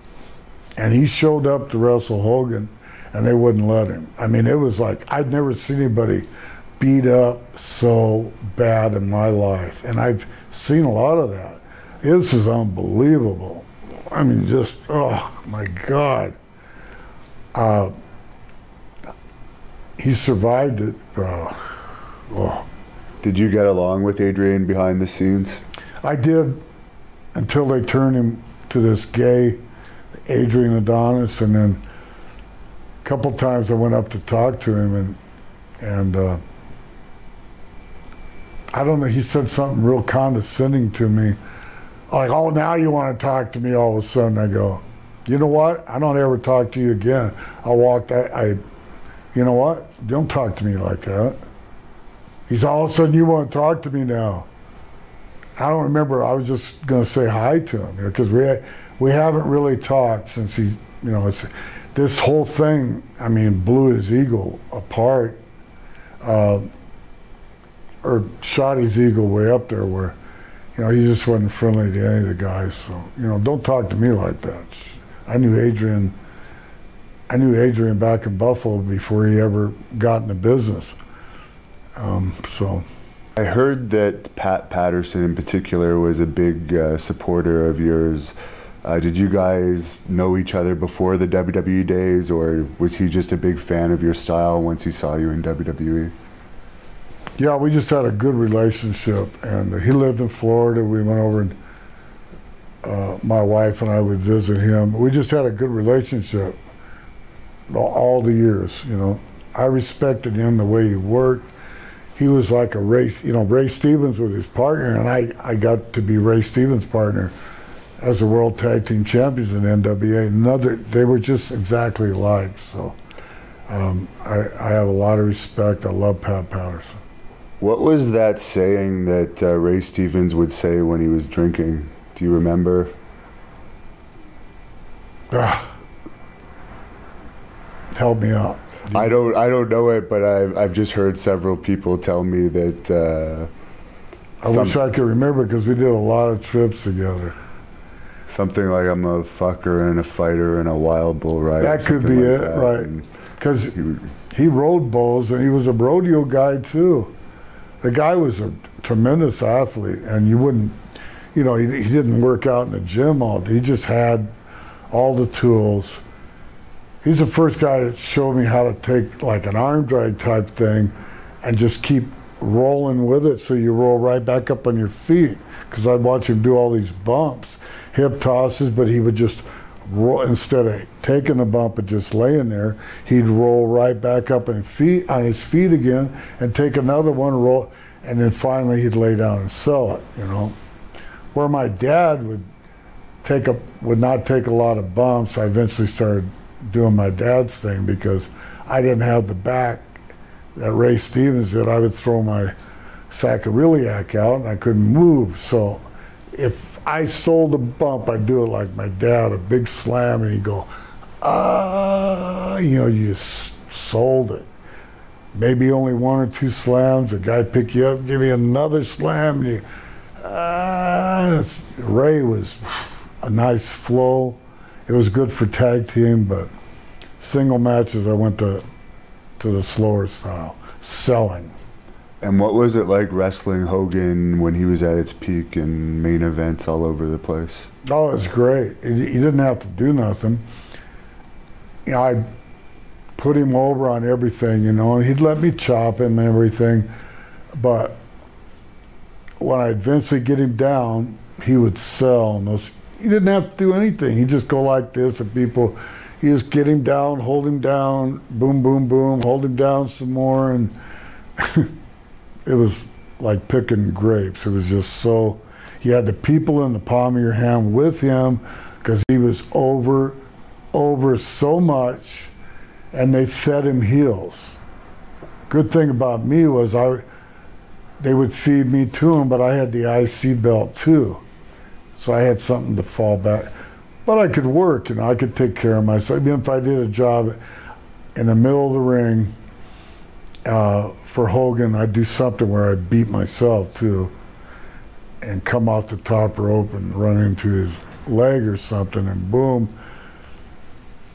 and he showed up to wrestle Hogan, and they wouldn't let him. I mean, it was like I'd never seen anybody beat up so bad in my life, and I've seen a lot of that. This is unbelievable. I mean, just oh my God. Uh, he survived it, bro. Oh. Did you get along with Adrian behind the scenes? I did until they turned him to this gay Adrian Adonis, and then a couple times I went up to talk to him, and and uh, I don't know. He said something real condescending to me, like, "Oh, now you want to talk to me?" All of a sudden, I go, "You know what? I don't ever talk to you again." I walked. I, I you know what? Don't talk to me like that. He's all of a sudden, you want to talk to me now. I don't remember. I was just going to say hi to him because we we haven't really talked since he, you know, it's this whole thing. I mean, blew his ego apart, uh, or shot his ego way up there where, you know, he just wasn't friendly to any of the guys. So you know, don't talk to me like that. I knew Adrian. I knew Adrian back in Buffalo before he ever got into business. Um, so. I heard that Pat Patterson, in particular, was a big uh, supporter of yours. Uh, did you guys know each other before the WWE days, or was he just a big fan of your style once he saw you in? WWE? Yeah, we just had a good relationship, and he lived in Florida. We went over, and uh, my wife and I would visit him. We just had a good relationship all, the years. You know, I respected him the way he worked. He was like a Ray, you know, Ray Stevens was his partner, and I, I got to be Ray Stevens' partner as the World Tag Team Champions in NWA. Another, they were just exactly alike. So um, I, I have a lot of respect. I love Pat Patterson. What was that saying that uh, Ray Stevens would say when he was drinking? Do you remember? Ah. Help me out. I don't. I don't know it, but I've I've just heard several people tell me that. Uh, I wish I could remember because we did a lot of trips together. Something like I'm a fucker and a fighter and a wild bull rider. That could be like it, that. right. Because he he rode bulls and he was a rodeo guy too. The guy was a tremendous athlete, and you wouldn't, you know, he, he didn't work out in the gym all day. He just had all the tools. He's the first guy that showed me how to take like an arm drag type thing and just keep rolling with it so you roll right back up on your feet. Because I'd watch him do all these bumps, hip tosses, but he would just roll instead of taking a bump and just laying there, he'd roll right back up on feet on his feet again and take another one, roll, and then finally he'd lay down and sell it. You know, where my dad would take a would not take a lot of bumps. I eventually started doing my dad's thing because I didn't have the back that Ray Stevens did. I would throw my sacroiliac out and I couldn't move. So if I sold a bump, I'd do it like my dad, a big slam, and he'd go, ah, you know, you sold it. Maybe only one or two slams, a guy pick you up, give you another slam, and you, ah, Ray was a nice flow. It was good for tag team, but single matches, I went to to the slower style, selling. And what was it like wrestling Hogan when he was at its peak and main events all over the place? Oh, it was great. He, he didn't have to do nothing. You know, I put him over on everything, you know, and he'd let me chop him and everything. But when I'd eventually get him down, he would sell. Those, he didn't have to do anything. He'd just go like this, and people, he just get him down, hold him down, boom, boom, boom, hold him down some more, and it was like picking grapes. It was just so, you had the people in the palm of your hand with him because he was over, over so much, and they fed him heels. Good thing about me was I, they would feed me to him, but I had the IC belt too. So I had something to fall back. But I could work, you know, I could take care of myself. Even if I did a job in the middle of the ring, uh, for Hogan, I'd do something where I'd beat myself too and come off the top rope and run into his leg or something and boom.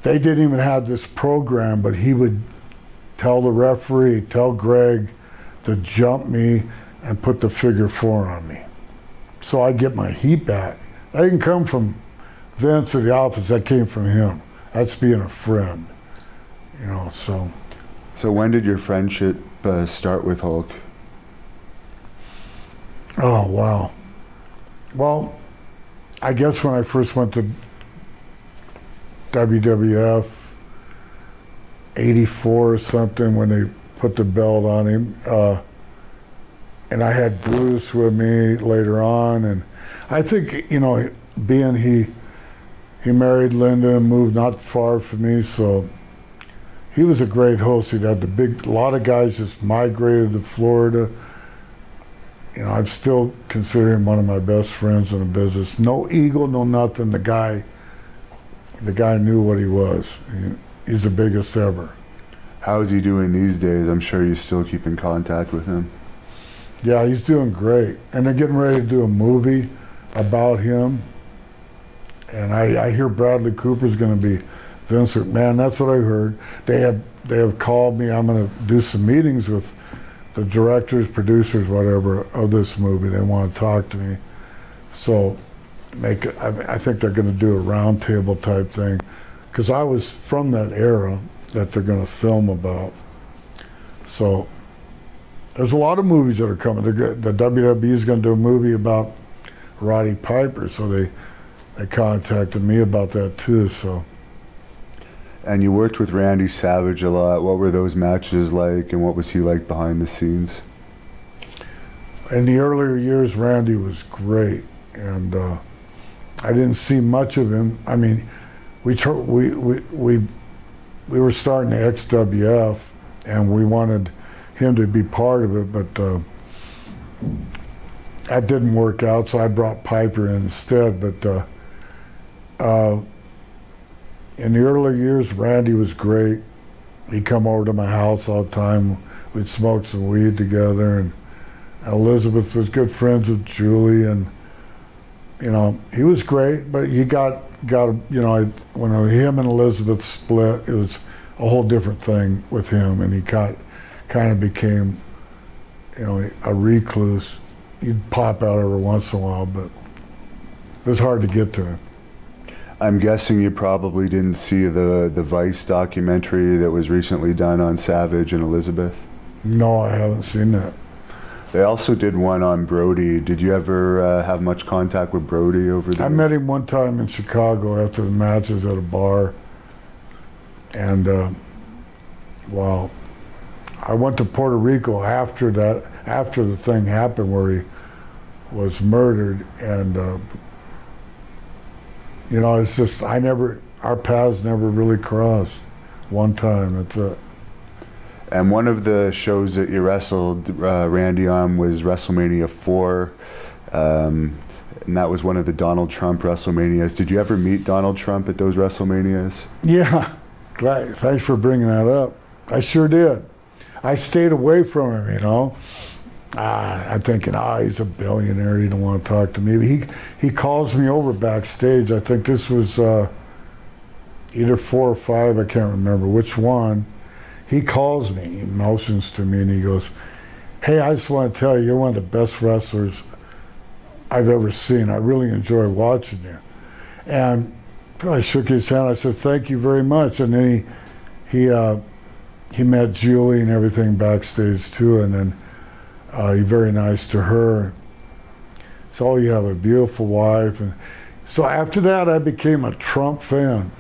They didn't even have this program, but he would tell the referee, tell Greg to jump me and put the figure four on me. So I get my heat back. I didn't come from Vince or the office, that came from him. That's being a friend. You know, so. So when did your friendship uh, start with Hulk? Oh, wow. Well, I guess when I first went to WWF, 84 or something, when they put the belt on him, uh, and I had Bruce with me later on, and I think, you know, being he, he married Linda and moved not far from me, so he was a great host. He'd had the big, a lot of guys just migrated to Florida. You know, I'm still consider him one of my best friends in the business. No ego, no nothing. The guy, the guy knew what he was. He, he's the biggest ever. How's he doing these days? I'm sure you still keep in contact with him. Yeah, he's doing great. And they're getting ready to do a movie about him. And I, I hear Bradley Cooper's going to be Vincent, man, that's what I heard. They have they have called me. I'm going to do some meetings with the directors, producers, whatever of this movie. They want to talk to me. So make I, I think they're going to do a roundtable type thing because I was from that era that they're going to film about. So there's a lot of movies that are coming. They're, the WWE is going to do a movie about Roddy Piper, so they they contacted me about that too. So and you worked with Randy Savage a lot. What were those matches like, and what was he like behind the scenes? In the earlier years, Randy was great, and uh, I didn't see much of him. I mean, we we we we we were starting the XWF, and we wanted him to be part of it, but uh, that didn't work out. So I brought Piper in instead. But uh, uh in the early years, Randy was great. He'd come over to my house all the time. We'd smoke some weed together, and Elizabeth was good friends with Julie, and you know he was great. But he got got you know when him and Elizabeth split, it was a whole different thing with him, and he got kind of became you know a recluse. He'd pop out every once in a while, but it was hard to get to him. I'm guessing you probably didn't see the the Vice documentary that was recently done on Savage and Elizabeth. No, I haven't seen that. They also did one on Brody. Did you ever uh, have much contact with Brody over there? I met him one time in Chicago after the matches at a bar, and uh, well, I went to Puerto Rico after that, after the thing happened where he was murdered, and uh, you know, it's just I never, our paths never really crossed. One time, it's a. And one of the shows that you wrestled uh, Randy on was WrestleMania 4. Um, and that was one of the Donald Trump WrestleManias. Did you ever meet Donald Trump at those WrestleManias? Yeah, glad. Thanks for bringing that up. I sure did. I stayed away from him, you know. Ah, I'm thinking, ah, he's a billionaire. He don't want to talk to me. He he calls me over backstage. I think this was uh, either four or five. I can't remember which one. He calls me, he motions to me, and he goes, "Hey, I just want to tell you, you're one of the best wrestlers I've ever seen. I really enjoy watching you." And I shook his hand. I said, "Thank you very much." And then he he uh, he met Julie and everything backstage too, and then uh, he's very nice to her. So you have a beautiful wife, and so after that, I became a Trump fan.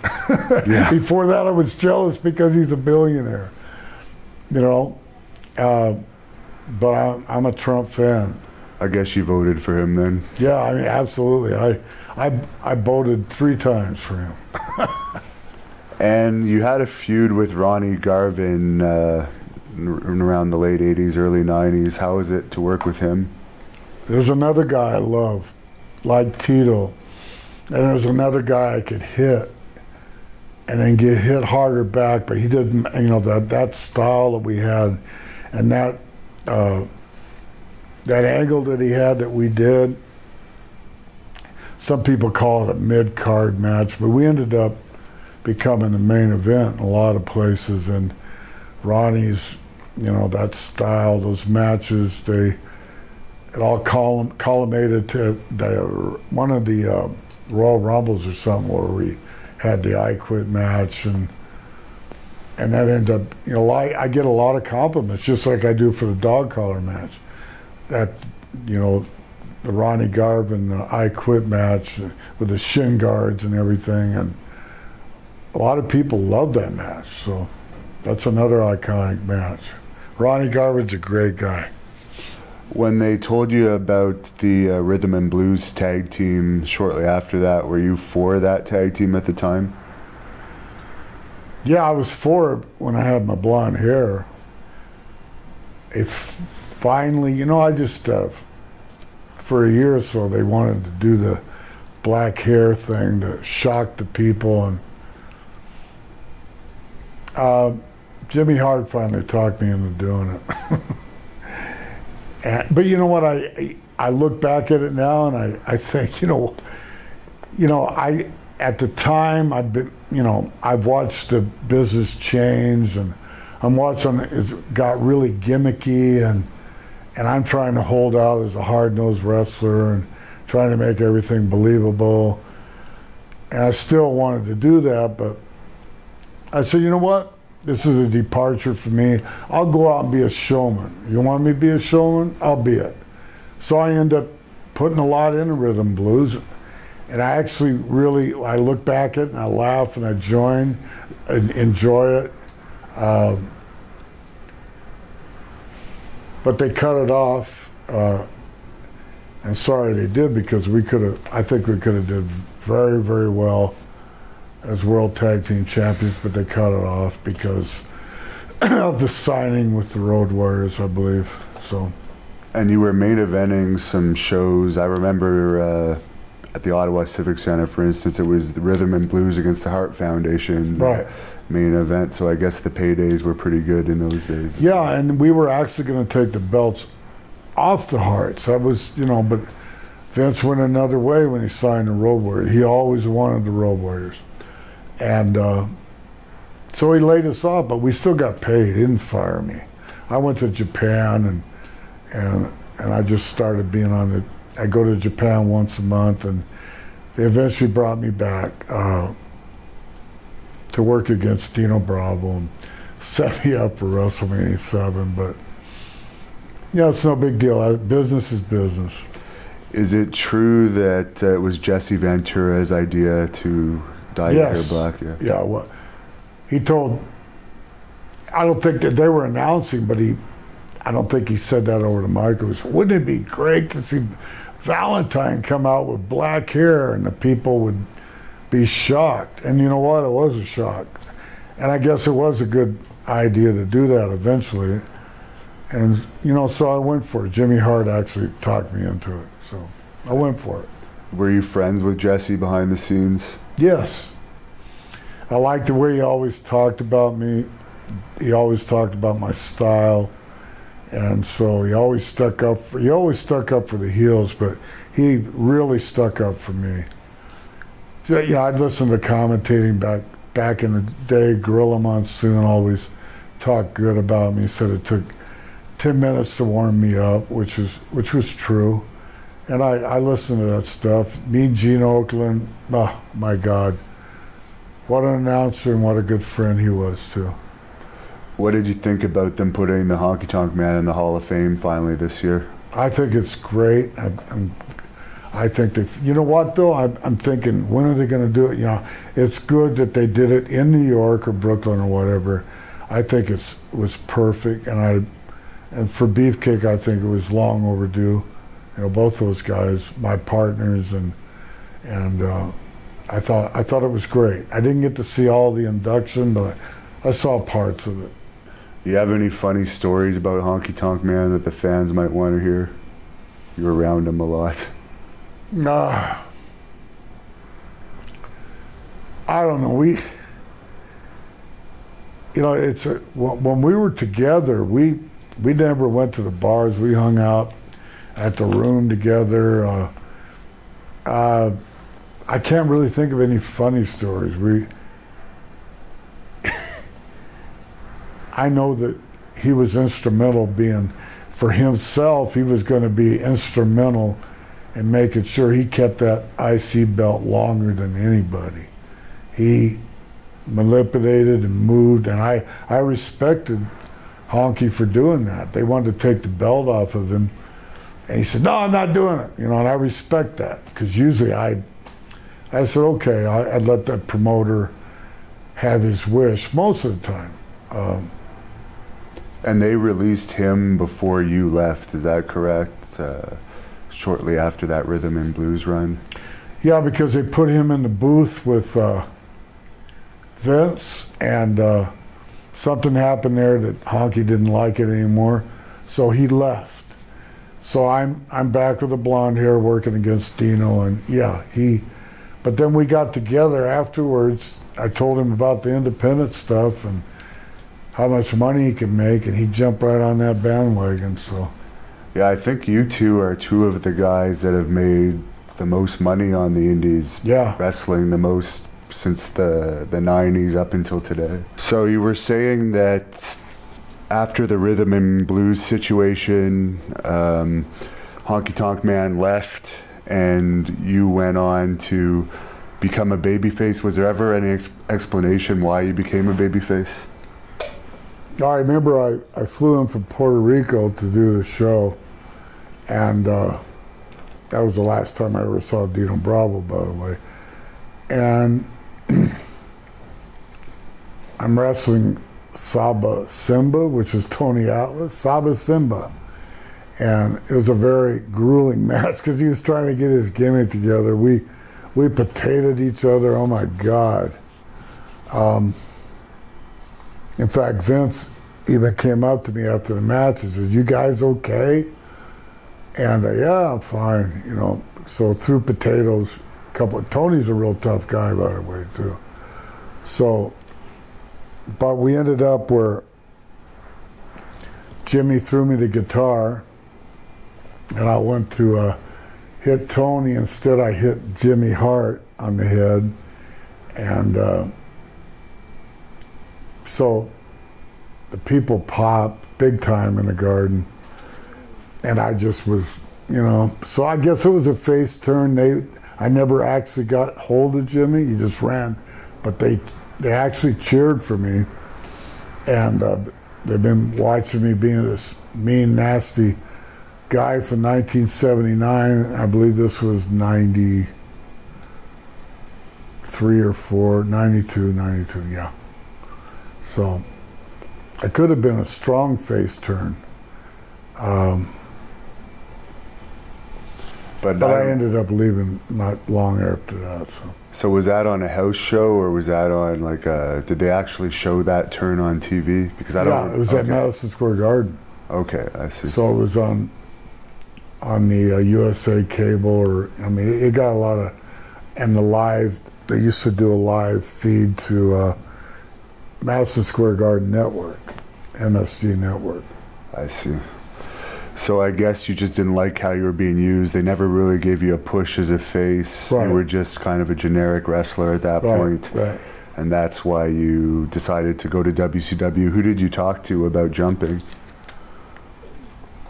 Yeah. Before that, I was jealous because he's a billionaire, you know. Uh, but I'm, I'm a Trump fan. I guess you voted for him then. Yeah, I mean, absolutely. I I I voted three times for him. And you had a feud with Ronnie Garvin uh, around the late 80s, early 90s. How was it to work with him? There's another guy I love, like Tito, and there's another guy I could hit, and then get hit harder back. But he didn't, you know, that that style that we had, and that uh, that angle that he had that we did. Some people call it a mid card match, but we ended up becoming the main event in a lot of places. And Ronnie's, you know, that style, those matches, they it all column, collimated to the, one of the uh, Royal Rumbles or something where we had the I Quit match and and that ended up, you know, I, I get a lot of compliments just like I do for the dog collar match. That, you know, the Ronnie Garvin the I Quit match with the shin guards and everything, and a lot of people love that match. So that's another iconic match. Ronnie Garvin's a great guy. When they told you about the uh, Rhythm and Blues tag team shortly after that, were you for that tag team at the time? Yeah, I was for it when I had my blonde hair. If finally, you know, I just uh, for a year or so they wanted to do the black hair thing to shock the people, and uh, Jimmy Hart finally talked me into doing it. and, but you know what? I I look back at it now and I, I think you know, you know I at the time I've been you know I've watched the business change and I'm watching it got really gimmicky and and I'm trying to hold out as a hard-nosed wrestler and trying to make everything believable. And I still wanted to do that, but I said, you know what? This is a departure for me. I'll go out and be a showman. You want me to be a showman? I'll be it. So I end up putting a lot into rhythm blues. And I actually really, I look back at it and I laugh and I join and enjoy it. Um, but they cut it off. Uh, and sorry they did because we could have, I think we could have did very, very well as World Tag Team Champions, but they cut it off because of the signing with the Road Warriors, I believe. So. And you were main eventing some shows. I remember uh, at the Ottawa Civic Center, for instance, it was the Rhythm and Blues against the Heart Foundation. Right. Main event, so I guess the paydays were pretty good in those days. Yeah, and we were actually going to take the belts off the Hearts. That was, you know, but Vince went another way when he signed the Road Warriors. He always wanted the Road Warriors. And uh, so he laid us off, but we still got paid. He didn't fire me. I went to Japan and and and I just started being on the. I go to Japan once a month, and they eventually brought me back uh, to work against Dino Bravo and set me up for WrestleMania 7. But, yeah, it's no big deal. I, business is business. Is it true that uh, it was Jesse Ventura's idea to dye your hair Yes. black? Yeah. Yeah, well, he told, I don't think that they were announcing, but he, I don't think he said that over the mic. It was, wouldn't it be great to see Valentine come out with black hair and the people would be shocked? And you know what? It was a shock. And I guess it was a good idea to do that eventually. And, you know, so I went for it. Jimmy Hart actually talked me into it. So I went for it. Were you friends with Jesse behind the scenes? Yes. I liked the way he always talked about me. He always talked about my style. And so he always stuck up for, he always stuck up for the heels, but he really stuck up for me. So, you know, I'd listen to commentating back back in the day. Gorilla Monsoon always talked good about me. Said it took ten minutes to warm me up, which is which was true. And I, I listened to that stuff. Me and Gene Okerlund, oh my God. What an announcer and what a good friend he was too. What did you think about them putting the Honky Tonk Man in the Hall of Fame finally this year? I think it's great. I, I'm, I think they, you know what though? I'm, I'm thinking, when are they going to do it? You know, it's good that they did it in New York or Brooklyn or whatever. I think it's was perfect, and I, and for Beefcake, I think it was long overdue. You know, both those guys, my partners, and and uh, I thought I thought it was great. I didn't get to see all the induction, but I saw parts of it. Do you have any funny stories about Honky Tonk Man that the fans might want to hear? You were around him a lot. Nah. I don't know. We, you know, it's a, when when we were together, we we never went to the bars. We hung out at the room together. Uh, uh, I can't really think of any funny stories. We, I know that he was instrumental being, for himself, he was going to be instrumental and making sure he kept that IC belt longer than anybody. He manipulated and moved, and I, I respected Honky for doing that. They wanted to take the belt off of him, and he said, "No, I'm not doing it." You know, and I respect that because usually I, I said, "Okay, I, I'd let that promoter have his wish most of the time." Um, And they released him before you left, is that correct? Uh, shortly after that rhythm and blues run? Yeah, because they put him in the booth with uh, Vince, and uh, something happened there that Honky didn't like it anymore, so he left. So I'm I'm back with the blonde hair working against Dino, and yeah, he. But then we got together afterwards. I told him about the independent stuff and how much money he could make, and he jumped right on that bandwagon. So Yeah, I think you two are two of the guys that have made the most money on the indies yeah, wrestling the most since the the 90s up until today. So you were saying that after the rhythm and blues situation, um, Honky Tonk Man left, and you went on to become a babyface. Was there ever any ex- explanation why you became a babyface? I remember I, I flew in from Puerto Rico to do the show, and uh, that was the last time I ever saw Dino Bravo, by the way. And I'm wrestling Saba Simba, which is Tony Atlas, Saba Simba. And it was a very grueling match because he was trying to get his gimmick together. We, we potatoed each other, oh my God. Um, in fact, Vince even came up to me after the match and said, "You guys okay?" And uh, yeah, I'm fine. You know, so threw potatoes. Couple. Tony's a real tough guy, by the way, too. So, but we ended up where Jimmy threw me the guitar, and I went to uh, hit Tony. Instead, I hit Jimmy Hart on the head, and. Uh, so the people popped big time in the garden. And I just was, you know, so I guess it was a face turn. They, I never actually got hold of Jimmy. He just ran, but they they actually cheered for me, and uh, they've been watching me being this mean, nasty guy from 1979. I believe this was 93 or 4, 92, 92, yeah. So I could have been a strong face turn. Um, But, but I, I ended up leaving not long after that. So so was that on a house show or was that on like a, did they actually show that turn on TV? Because I don't. yeah, it was at. Madison Square Garden. Okay, I see. So it was on on the uh, USA cable, or I mean, it, it got a lot of, and the live. They used to do a live feed to uh, Madison Square Garden Network, MSG Network. I see. So I guess you just didn't like how you were being used. They never really gave you a push as a face. Right. You were just kind of a generic wrestler at that Right, point. right. and that's why you decided to go to WCW. Who did you talk to about jumping?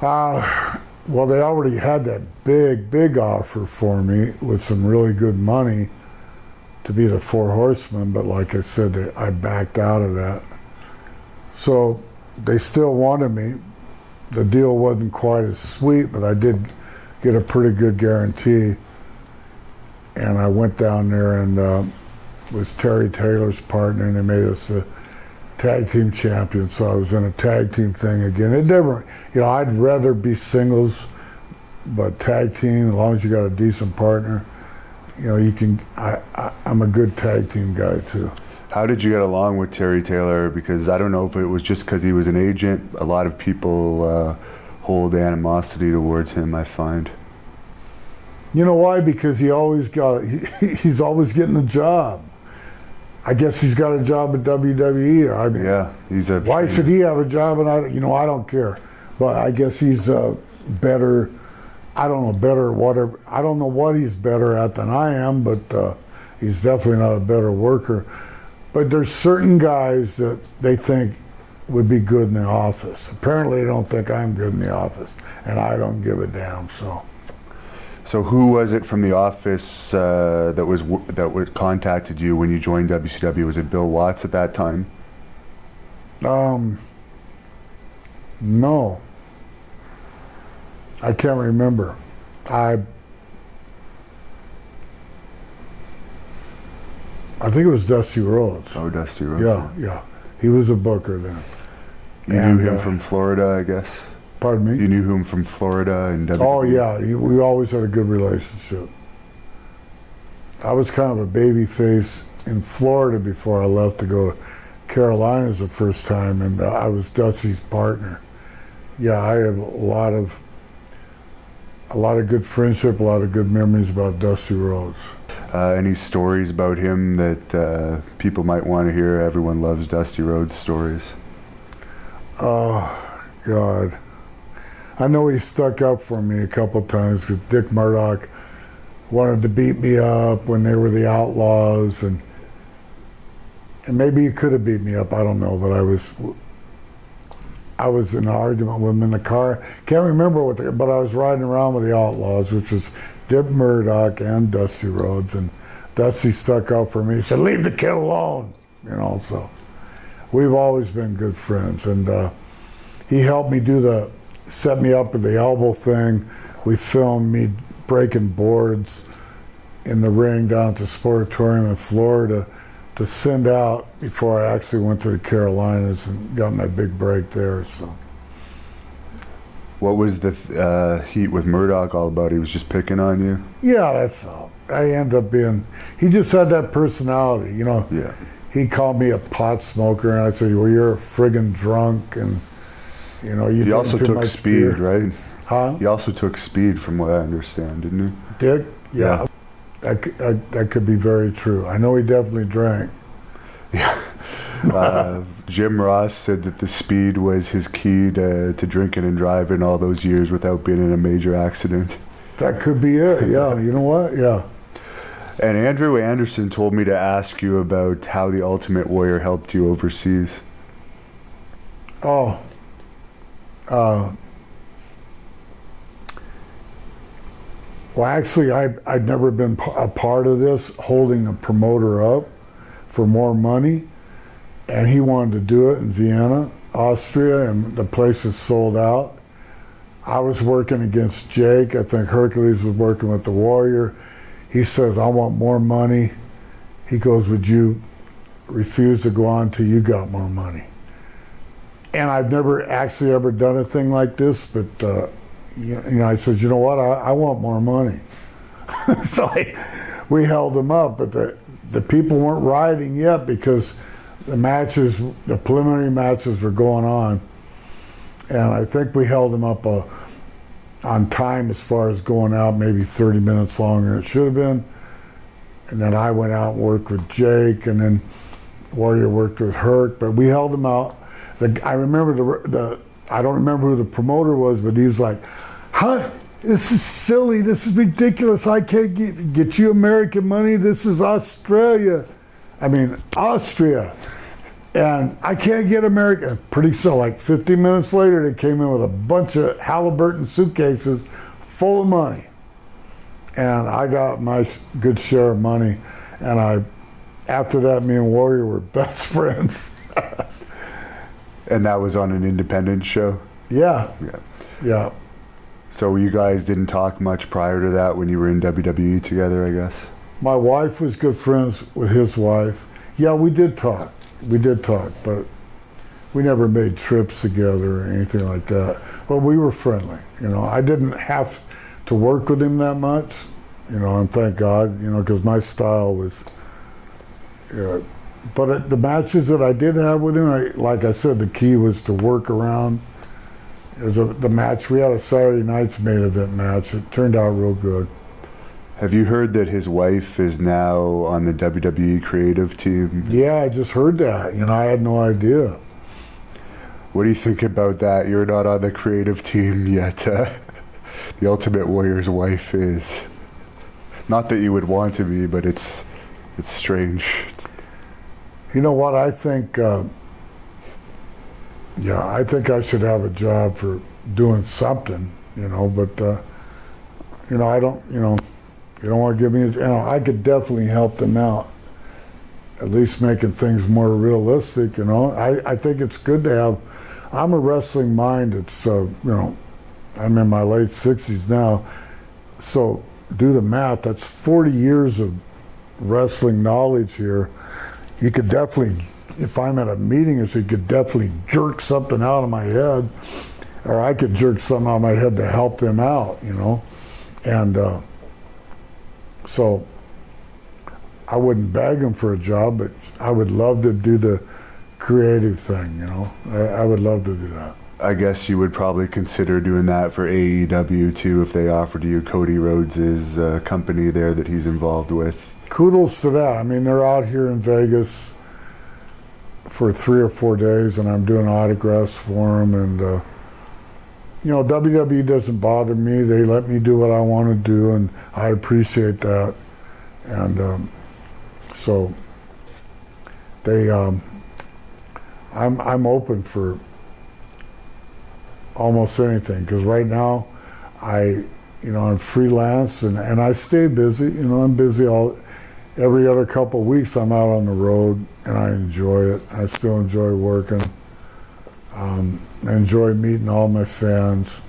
Uh, well, they already had that big, big offer for me with some really good money to be the Four Horsemen, but like I said, they, I backed out of that. So they still wanted me. The deal wasn't quite as sweet, but I did get a pretty good guarantee. And I went down there and uh, was Terry Taylor's partner, and they made us a tag team champion. So I was in a tag team thing again. It never, you know, I'd rather be singles, but tag team, as long as you got a decent partner, you know, you can. I, I I'm a good tag team guy too. How did you get along with Terry Taylor? Because I don't know if it was just because he was an agent. A lot of people uh, hold animosity towards him. I find. You know why? Because he always got. He, he's always getting a job. I guess he's got a job at WWE. Or I mean, Yeah, he's a. Why should he have a job and I, you know, I don't care. But I guess he's uh, better, I don't know, better whatever. I don't know what he's better at than I am, but uh, he's definitely not a better worker. But there's certain guys that they think would be good in the office. Apparently, they don't think I'm good in the office, and I don't give a damn. So So who was it from the office uh, that was w- that was contacted you when you joined WCW? Was it Bill Watts at that time? Um, no. I can't remember. I I think it was Dusty Rhodes. Oh, Dusty Rhodes. Yeah, yeah. He was a booker then. You And, knew him uh, from Florida, I guess. Pardon me? You knew him from Florida and WWE. Oh yeah, he, we always had a good relationship. I was kind of a baby face in Florida before I left to go to Carolinas the first time, and uh, I was Dusty's partner. Yeah, I have a lot of a lot of good friendship, a lot of good memories about Dusty Rhodes. Uh, any stories about him that uh, people might want to hear? Everyone loves Dusty Rhodes stories. Oh God, I know he stuck up for me a couple times because Dick Murdoch wanted to beat me up when they were the Outlaws, and and maybe he could have beat me up. I don't know, but I was I was in an argument with him in the car. Can't remember what, the, but I was riding around with the Outlaws, which was Dick Murdoch and Dusty Rhodes, and Dusty stuck up for me. He said, "Leave the kid alone," you know. So we've always been good friends, and uh, he helped me do the set me up with the elbow thing. We filmed me breaking boards in the ring down at the Sportatorium in Florida to send out before I actually went to the Carolinas and got my big break there. So What was the uh, heat with Murdoch all about? He was just picking on you. yeah, that's all. I end up being. He just had that personality, you know. Yeah. He called me a pot smoker, and I said, "Well, you're a friggin' drunk," and you know, you He also took speed, beer. right? Huh? He also took speed, from what I understand, didn't he? Dick? Yeah. Yeah. That, uh, that could be very true. I know he definitely drank. Uh, Jim Ross said that the speed was his key to, to drinking and driving all those years without being in a major accident. That could be it. Yeah. You know what? Yeah. And Andrew Anderson told me to ask you about how the Ultimate Warrior helped you overseas. Oh. Uh, Well, actually, I, I'd never been a part of this, holding a promoter up for more money. And he wanted to do it in Vienna, Austria, and the place is sold out. I was working against Jake. I think Hercules was working with the Warrior. He says, I want more money. He goes, Would you refuse to go on till you got more money? And I've never actually ever done a thing like this, but uh, you know, I said, you know what, I, I want more money. so I, we held them up, but the, the people weren't riding yet because the matches, the preliminary matches were going on. And I think we held them up uh, on time as far as going out, maybe 30 minutes longer than it should have been. And then I went out and worked with Jake, and then Warrior worked with Herc, but we held them out. The, I remember the, the I don't remember who the promoter was, but he was like, huh? This is silly. This is ridiculous. I can't get, get you American money. This is Australia. I mean, Austria. And I can't get American. Pretty soon, like 15 minutes later, they came in with a bunch of Halliburton suitcases full of money. And I got my good share of money. And I, after that, me and Warrior were best friends. And that was on an independent show? Yeah. Yeah. Yeah. So you guys didn't talk much prior to that when you were in WWE together, I guess? My wife was good friends with his wife. Yeah, we did talk. We did talk, but we never made trips together or anything like that. But we were friendly. You know, I didn't have to work with him that much. You know, and thank God. You know, because my style was. You know, but the matches that I did have with him, I, like I said, the key was to work around. It was a, the match we had a Saturday night's main event match. It turned out real good. Have you heard that his wife is now on the WWE creative team? Yeah, I just heard that. You know, I had no idea. What do you think about that? You're not on the creative team yet. Uh, the Ultimate Warrior's wife is. Not that you would want to be, but it's it's strange. You know what? I think, uh, yeah, I think I should have a job for doing something, you know, but, uh, you know, I don't, you know, you don't want to give me, a, you know, I could definitely help them out, at least making things more realistic, you know. I, I think it's good to have, I'm a wrestling mind. It's, uh, you know, I'm in my late 60s now, so do the math. That's 40 years of wrestling knowledge here you could definitely, if I'm at a meeting, you could definitely jerk something out of my head, or I could jerk something out of my head to help them out, you know. And uh, so I wouldn't beg them for a job, but I would love to do the creative thing, you know. I, I would love to do that. I guess you would probably consider doing that for AEW too if they offered you Cody Rhodes' uh, company there that he's involved with kudos to that. I mean, they're out here in Vegas for three or four days, and I'm doing autographs for them. And uh, you know, WWE doesn't bother me. They let me do what I want to do, and I appreciate that. And um, so they, um, I'm I'm open for almost anything because right now, I you know I'm freelance and and I stay busy. You know, I'm busy all every other couple of weeks I'm out on the road and I enjoy it. I still enjoy working. Um, I enjoy meeting all my fans.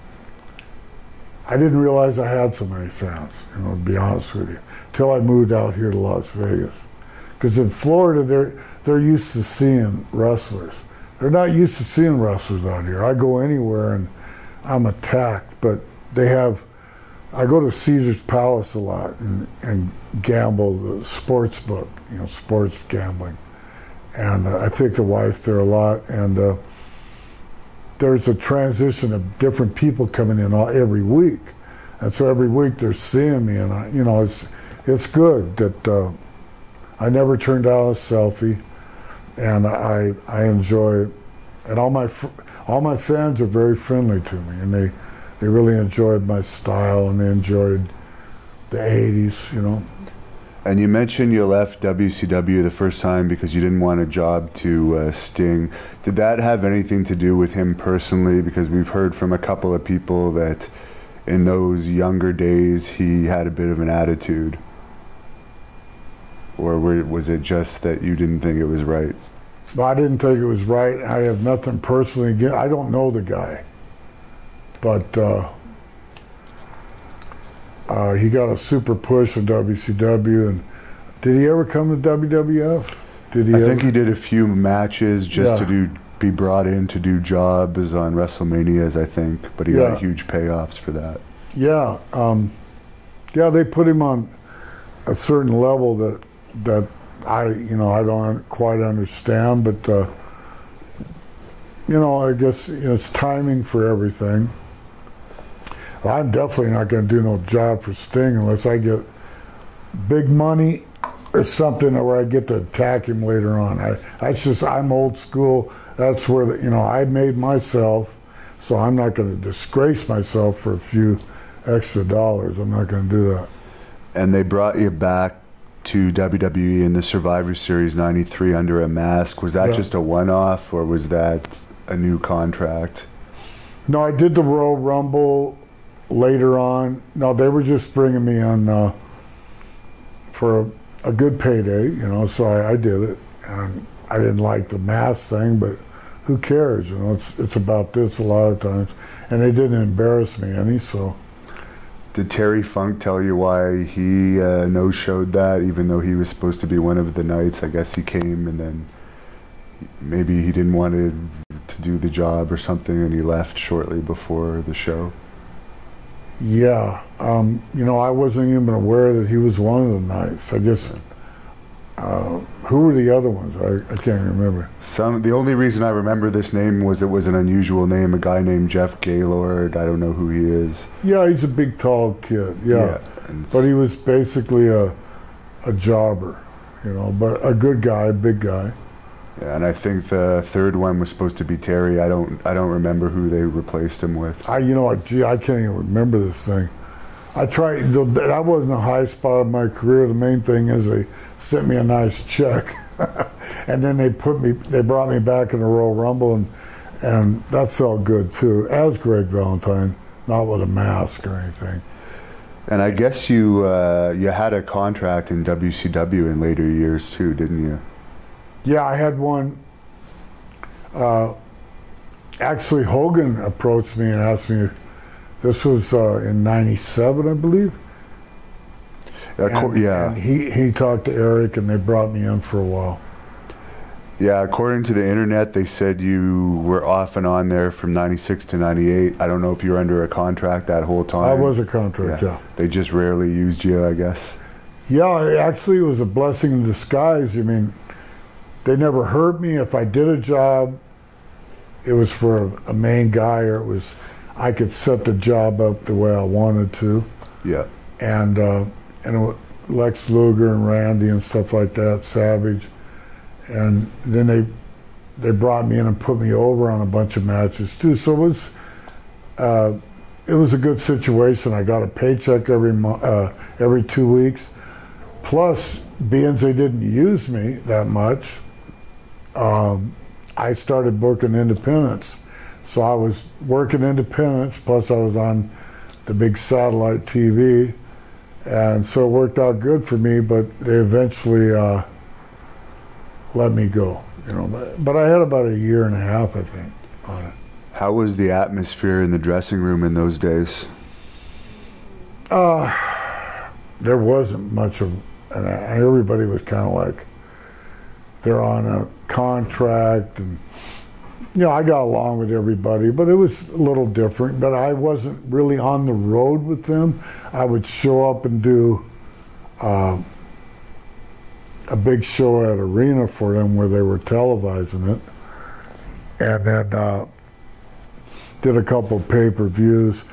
I didn't realize I had so many fans, you know, to be honest with you, until I moved out here to Las Vegas. Because in Florida, they're, they're used to seeing wrestlers. They're not used to seeing wrestlers out here. I go anywhere and I'm attacked, but they have I go to Caesar's Palace a lot and, and gamble the sports book, you know, sports gambling. And uh, I take the wife there a lot. And uh, there's a transition of different people coming in all, every week. And so every week they're seeing me. And, I, you know, it's, it's good that uh, I never turned out a selfie. And I, I enjoy. And all my, all my fans are very friendly to me. And they, they really enjoyed my style and they enjoyed the 80s, you know. And you mentioned you left WCW the first time because you didn't want a job to uh, Sting. Did that have anything to do with him personally? Because we've heard from a couple of people that in those younger days he had a bit of an attitude? Or were, was it just that you didn't think it was right? But I didn't think it was right. I have nothing personally against. I don't know the guy, but uh, uh, he got a super push in WCW. And did he ever come to WWF? Did he? I ever? think he did a few matches just to do be brought in to do jobs on WrestleManias, I think, but he Yeah. got huge payoffs for that. Yeah, um, yeah. They put him on a certain level that that I, you know, I don't quite understand. But uh, you know, I guess you know, it's timing for everything. I'm definitely not going to do no job for Sting unless I get big money or something where I get to attack him later on. I, that's just I'm old school. That's where the, you know I made myself, so I'm not going to disgrace myself for a few extra dollars. I'm not going to do that. And they brought you back to WWE in the Survivor Series 93 under a mask. Was that Yeah. just a one off or was that a new contract? No, I did the Royal Rumble later on. No, they were just bringing me on uh, for a, a good payday, you know. So I, I did it, and I didn't like the mask thing, but who cares? You know, it's it's about this a lot of times, and they didn't embarrass me any. So Did Terry Funk tell you why he uh, no showed that, even though he was supposed to be one of the knights? I guess he came and then maybe he didn't want to do the job or something and he left shortly before the show. Yeah, um, you know, I wasn't even aware that he was one of the knights. I guess. Uh, who were the other ones? I, I can't remember. Some the only reason I remember this name was it was an unusual name, a guy named Jeff Gaylord. I don't know who he is. Yeah, he's a big, tall kid. Yeah, and but he was basically a a jobber, you know, but a good guy, big guy. Yeah, and I think the third one was supposed to be Terry. I don't I don't remember who they replaced him with. I, you know, gee, I can't even remember this thing. I tried. That wasn't the high spot of my career. The main thing is they sent me a nice check, and then they put me. They brought me back in the Royal Rumble, and and that felt good too. As Greg Valentine, not with a mask or anything. And I guess you uh, you had a contract in WCW in later years too, didn't you? Yeah, I had one. Uh, actually, Hogan approached me and asked me. This was uh, in '97, I believe. Uh, And- yeah, And he, he talked to Eric, and they brought me in for a while. yeah. According to the internet, they said you were off and on there from '96 to '98. I don't know if you were under a contract that whole time. I was a contract, Yeah. yeah. They just rarely used you, I guess. Yeah, it actually, it was a blessing in disguise. I mean, they never hurt me. If I did a job, it was for a, a main guy, or it was I could set the job up the way I wanted to. Yeah. and uh, and Lex Luger and Randy and stuff like that, Savage, and then they they brought me in and put me over on a bunch of matches too. So it was uh, it was a good situation. I got a paycheck every mo- uh, every two weeks, plus being they didn't use me that much, um, I started working independence. So I was working independence, plus I was on the big satellite TV, and so it worked out good for me. But they eventually uh, let me go, you know. But, but I had about a year and a half, I think, on it. How was the atmosphere in the dressing room in those days? Uh, there wasn't much of, and everybody was kind of like they're on a contract, and you know I got along with everybody, but it was a little different. But I wasn't really on the road with them. I would show up and do uh, a big show at Arena for them where they were televising it, and then uh, did a couple pay per views.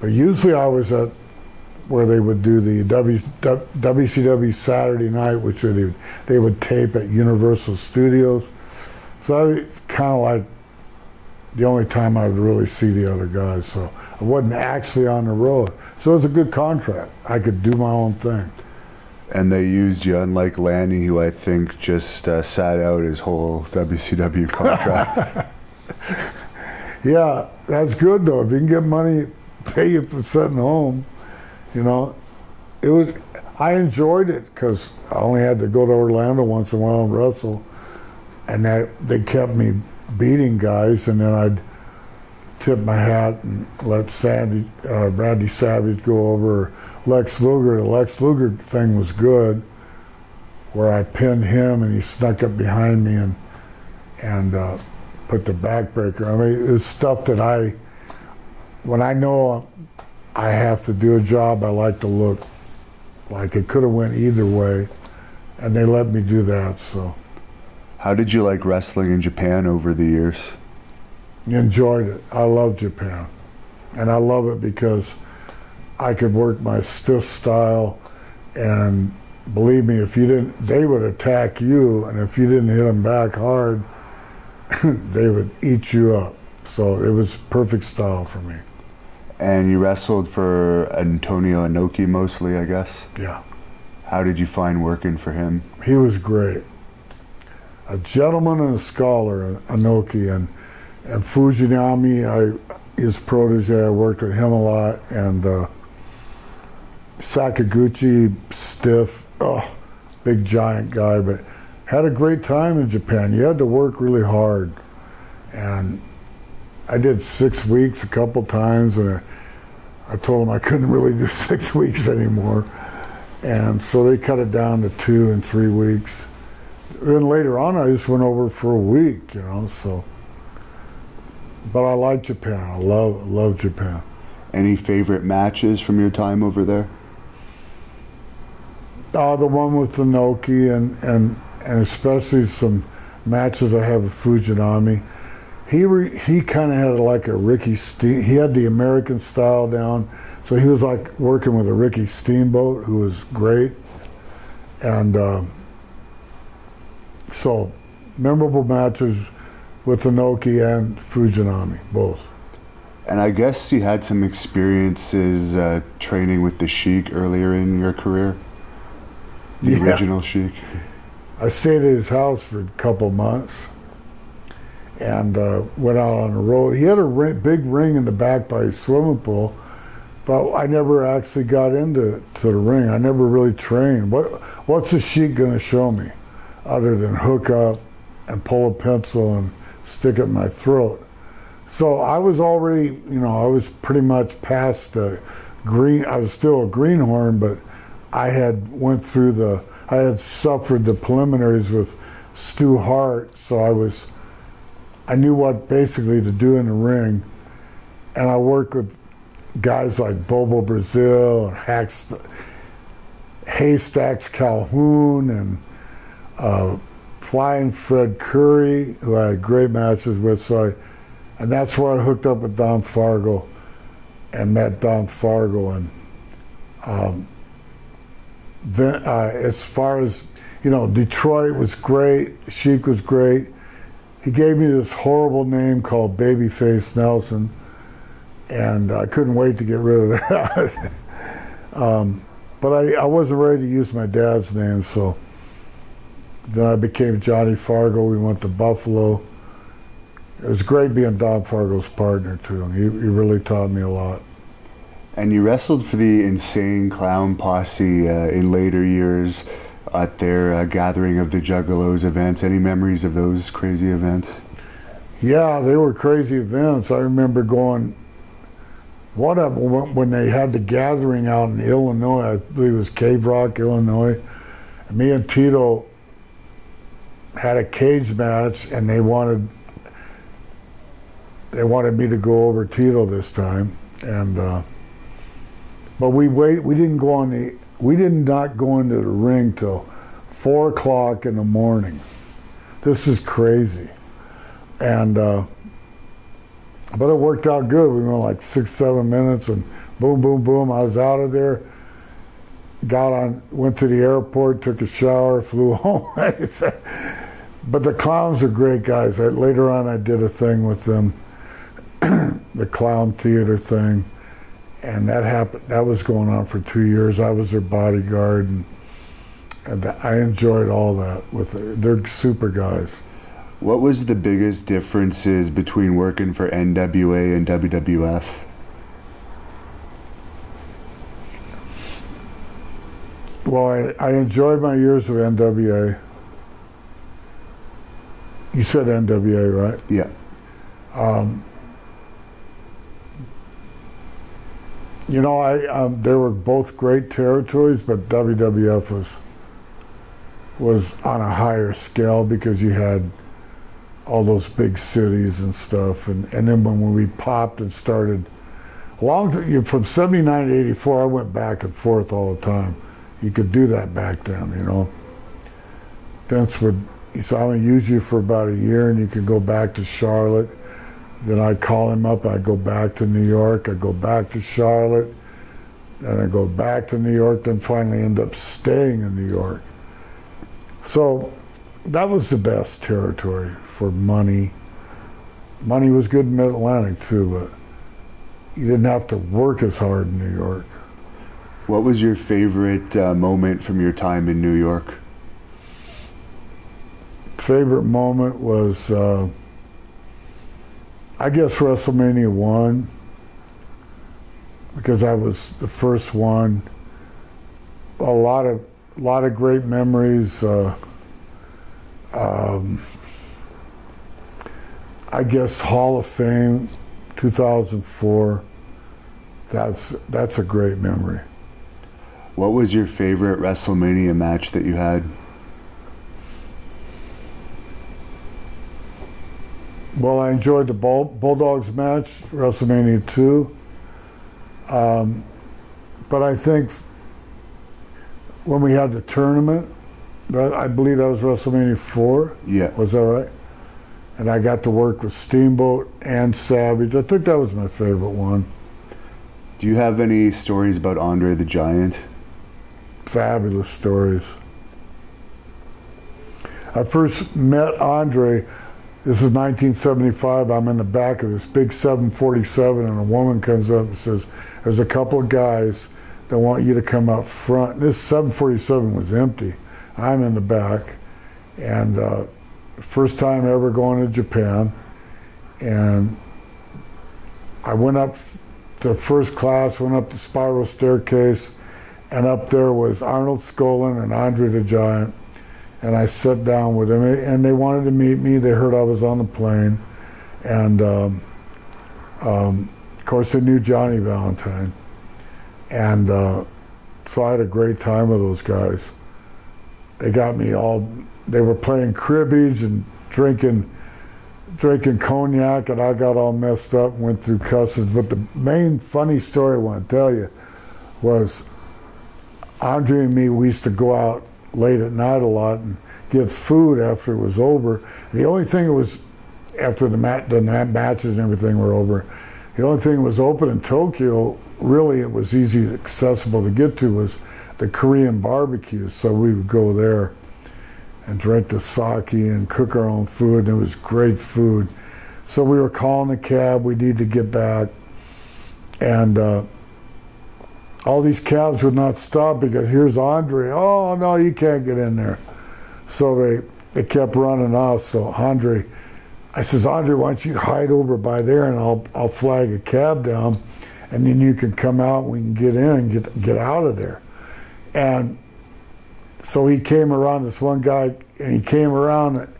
But usually I was at where they would do the w, WCW Saturday night, which they would, they would tape at Universal Studios. So I kind of like the only time I would really see the other guys. So I wasn't actually on the road. So it was a good contract. I could do my own thing. And they used you, unlike Lanny, who I think just uh, sat out his whole WCW contract. Yeah, that's good though. If you can get money pay you for sitting home. You know, it was. I enjoyed it because I only had to go to Orlando once in a while and wrestle, and that they kept me beating guys, and then I'd tip my hat and let Sandy, uh, Randy Savage go over. Lex Luger, the Lex Luger thing was good, where I pinned him and he snuck up behind me and and uh, put the backbreaker. I mean, it's stuff that I, when I know I have to do a job, I like to look like it could have went either way, and they let me do that. So. How did you like wrestling in Japan over the years? Enjoyed it. I love Japan, and I love it because I could work my stiff style, and believe me, if you didn't, they would attack you, and if you didn't hit them back hard, they would eat you up. So it was perfect style for me. And you wrestled for Antonio Inoki mostly, I guess? Yeah. How did you find working for him? He was great. A gentleman and a scholar, Inoki, and, and Fujinami, I, his protege, I worked with him a lot, and uh, Sakaguchi, stiff, oh, big giant guy, but had a great time in Japan. You had to work really hard. And I did six weeks a couple times, and I, I told them I couldn't really do six weeks anymore. And so they cut it down to two and three weeks. Then later on, I just went over for a week, you know, so. But I like Japan. I love, love Japan. Any favorite matches from your time over there? Uh, the one with the Noki and, and and especially some matches I have with Fujinami. He re, he kind of had like a Ricky Steam. He had the American style down, so he was like working with a Ricky Steamboat, who was great, and uh, so memorable matches with Inoki and Fujinami, both. And I guess you had some experiences uh, training with the Sheik earlier in your career. The yeah. original Sheik. I stayed at his house for a couple months and uh, went out on the road. He had a ring, big ring in the back by his swimming pool, but I never actually got into to the ring. I never really trained. What What's a sheik going to show me other than hook up and pull a pencil and stick it in my throat? So I was already, you know, I was pretty much past the green. I was still a greenhorn, but I had went through the I had suffered the preliminaries with Stu Hart, so I was, I knew what basically to do in the ring. And I worked with guys like Bobo Brazil and Haystacks Calhoun and uh, Flying Fred Curry, who I had great matches with. So I, and that's where I hooked up with Don Fargo and met Don Fargo. And um, uh, as far as you know, Detroit was great. Sheik was great. He gave me this horrible name called Babyface Nelson, and I couldn't wait to get rid of that. um, but I, I wasn't ready to use my dad's name, so then I became Johnny Fargo. We went to Buffalo. It was great being Don Fargo's partner too. He, he really taught me a lot. And you wrestled for the Insane Clown Posse uh, in later years at their uh, gathering of the Juggalos events. Any memories of those crazy events? Yeah, they were crazy events. I remember going. What up when they had the gathering out in Illinois? I believe it was Cave Rock, Illinois. And me and Tito had a cage match, and they wanted they wanted me to go over Tito this time, and. Uh, but we wait. We didn't go on the. We did not go into the ring till four o'clock in the morning. This is crazy, and uh, but it worked out good. We went like six, seven minutes, and boom, boom, boom. I was out of there. Got on, went to the airport, took a shower, flew home. but the clowns are great guys. I, later on, I did a thing with them, the clown theater thing and that happened. That was going on for two years. I was their bodyguard, and, and I enjoyed all that. With their, they're super guys. What was the biggest differences between working for NWA and WWF? Well, I, I enjoyed my years of NWA. You said NWA, right? Yeah. Um, you know, I um, they were both great territories, but WWF was was on a higher scale because you had all those big cities and stuff, and and then when when we popped and started, long from '79 to '84, I went back and forth all the time. You could do that back then, you know. Vince would he said, I'm going to use you for about a year, and you can go back to Charlotte then I call him up. I go back to New York. I go back to Charlotte. Then I go back to New York. Then finally end up staying in New York. So that was the best territory for money. Money was good in Mid Atlantic too, but you didn't have to work as hard in New York. What was your favorite uh, moment from your time in New York? Favorite moment was. Uh, I guess WrestleMania one because I was the first one. A lot of a lot of great memories. Uh, um, I guess Hall of Fame, 2004. That's that's a great memory. What was your favorite WrestleMania match that you had? Well, I enjoyed the Bull, Bulldogs match, WrestleMania 2. Um, but I think when we had the tournament, I believe that was WrestleMania 4. Yeah. Was that right? And I got to work with Steamboat and Savage. I think that was my favorite one. Do you have any stories about Andre the Giant? Fabulous stories. I first met Andre this is 1975. I'm in the back of this big 747, and a woman comes up and says, There's a couple of guys that want you to come up front. This 747 was empty. I'm in the back, and uh, first time ever going to Japan. And I went up to first class, went up the spiral staircase, and up there was Arnold Skaaland and Andre the Giant and I sat down with them, and they wanted to meet me. They heard I was on the plane, and um, um, of course they knew Johnny Valentine, and uh, so I had a great time with those guys. They got me all. They were playing cribbage and drinking, drinking cognac, and I got all messed up and went through customs. But the main funny story I want to tell you was Andre and me. We used to go out late at night a lot and get food after it was over. The only thing that was after the, mat, the matches and everything were over, the only thing that was open in Tokyo, really it was easy accessible to get to was the Korean barbecue. So we would go there and drink the sake and cook our own food, and it was great food. So we were calling the cab. We need to get back, and uh, all these cabs would not stop because here's Andre. Oh no, you can't get in there. So they they kept running off. So Andre, I says, Andre, why don't you hide over by there and I'll I'll flag a cab down, and then you can come out. We can get in and get get out of there. And so he came around. This one guy, and he came around,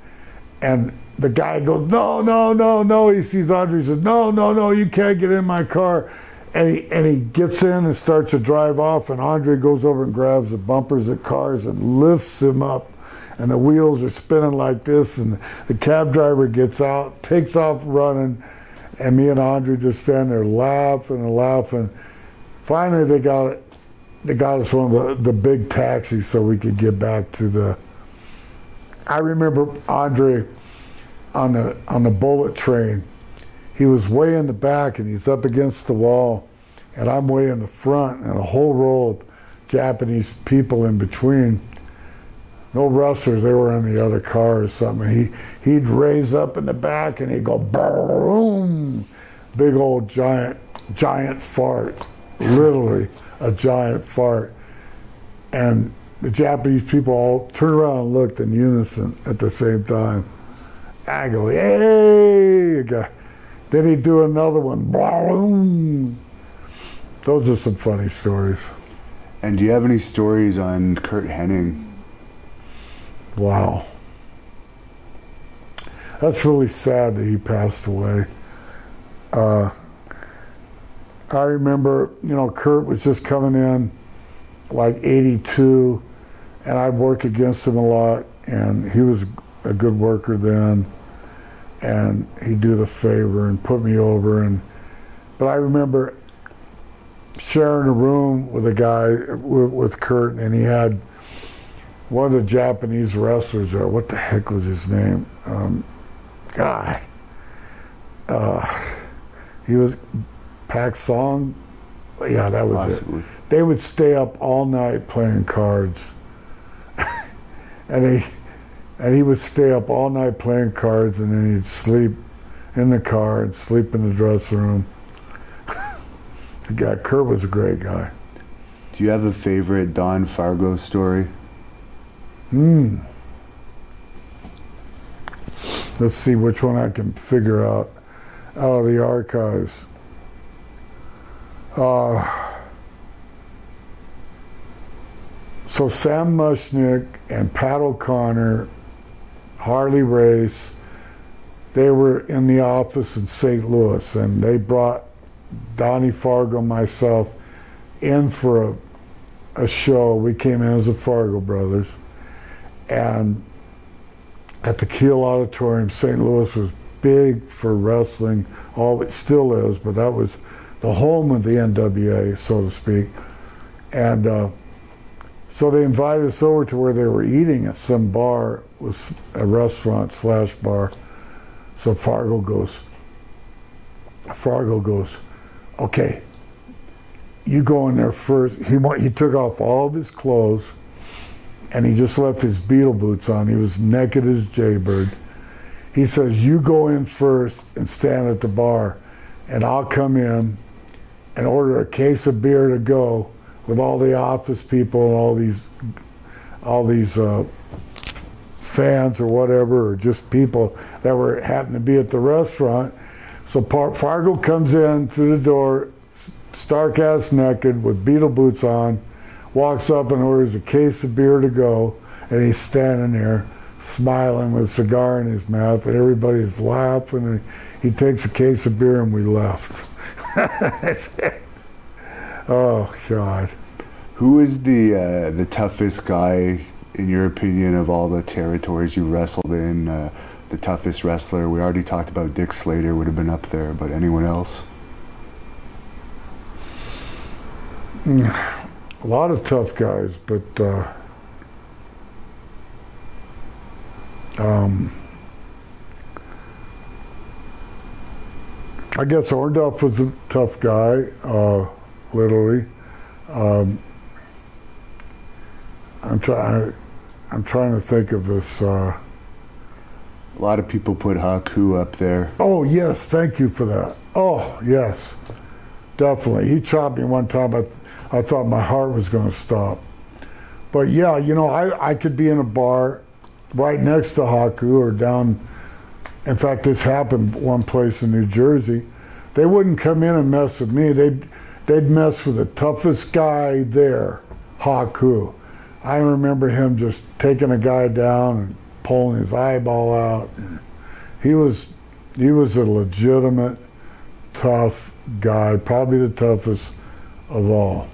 and the guy goes, no, no, no, no. He sees Andre. He says, no, no, no, you can't get in my car and he, and he gets in and starts to drive off, and Andre goes over and grabs the bumpers of cars and lifts him up, and the wheels are spinning like this, and the cab driver gets out, takes off running, and me and Andre just stand there laughing and laughing. Finally, they got it. They got us one of the, the big taxis so we could get back to the. I remember Andre on the on the bullet train he was way in the back and he's up against the wall, and I'm way in the front, and a whole row of Japanese people in between. No wrestlers, they were in the other car or something. He he'd raise up in the back and he'd go boom, big old giant giant fart, literally a giant fart, and the Japanese people all turned around and looked in unison at the same time. I go, hey, guy then he'd do another one. Boom. Those are some funny stories. And do you have any stories on Curt Hennig? Wow. That's really sad that he passed away. Uh, I remember, you know, Curt was just coming in like 82, and I'd work against him a lot, and he was a good worker then, and he'd do the favor and put me over. and But I remember sharing a room with a guy, with, Curt, and he had one of the Japanese wrestlers there. What the heck was his name? Um, God. Uh, he was Pak Song. Yeah, that was Possibly. it. They would stay up all night playing cards. and he and he would stay up all night playing cards and then he'd sleep in the car and sleep in the dressing room. the guy Curt was a great guy. Do you have a favorite Don Fargo story? Hmm. Let's see which one I can figure out out of the archives. Uh, so Sam Muchnick and Pat O'Connor, Harley Race, they were in the office in St. Louis, and they brought Donnie Fargo, myself, in for a, a show. We came in as the Fargo brothers, and at the Kiel Auditorium, St. Louis was big for wrestling. All it still is, but that was the home of the NWA, so to speak. And uh, so they invited us over to where they were eating at some bar, was a restaurant slash bar. So Fargo goes, Fargo goes, okay, you go in there first. He he took off all of his clothes, and he just left his Beatle boots on. He was naked as Jaybird. He says, you go in first and stand at the bar, and I'll come in and order a case of beer to go with all the office people and all these all these uh, fans or whatever, or just people that were happened to be at the restaurant. So Fargo comes in through the door, stark ass naked with Beatle boots on, walks up and orders a case of beer to go, and he's standing there smiling with a cigar in his mouth, and everybody's laughing. And he takes a case of beer, and we left. oh God. Who is the uh, the toughest guy in your opinion of all the territories you wrestled in? Uh, the toughest wrestler. We already talked about Dick Slater would have been up there, but anyone else? A lot of tough guys, but uh, um, I guess Orndorff was a tough guy, uh, literally. Um, I'm trying. I'm trying to think of this. Uh, a lot of people put Haku up there. Oh yes, thank you for that. Oh yes, definitely. He chopped me one time. I, I thought my heart was going to stop. But yeah, you know, I, I could be in a bar right next to Haku or down. In fact, this happened one place in New Jersey. They wouldn't come in and mess with me. They'd they'd mess with the toughest guy there, Haku. I remember him just taking a guy down and pulling his eyeball out. He was he was a legitimate tough guy, probably the toughest of all.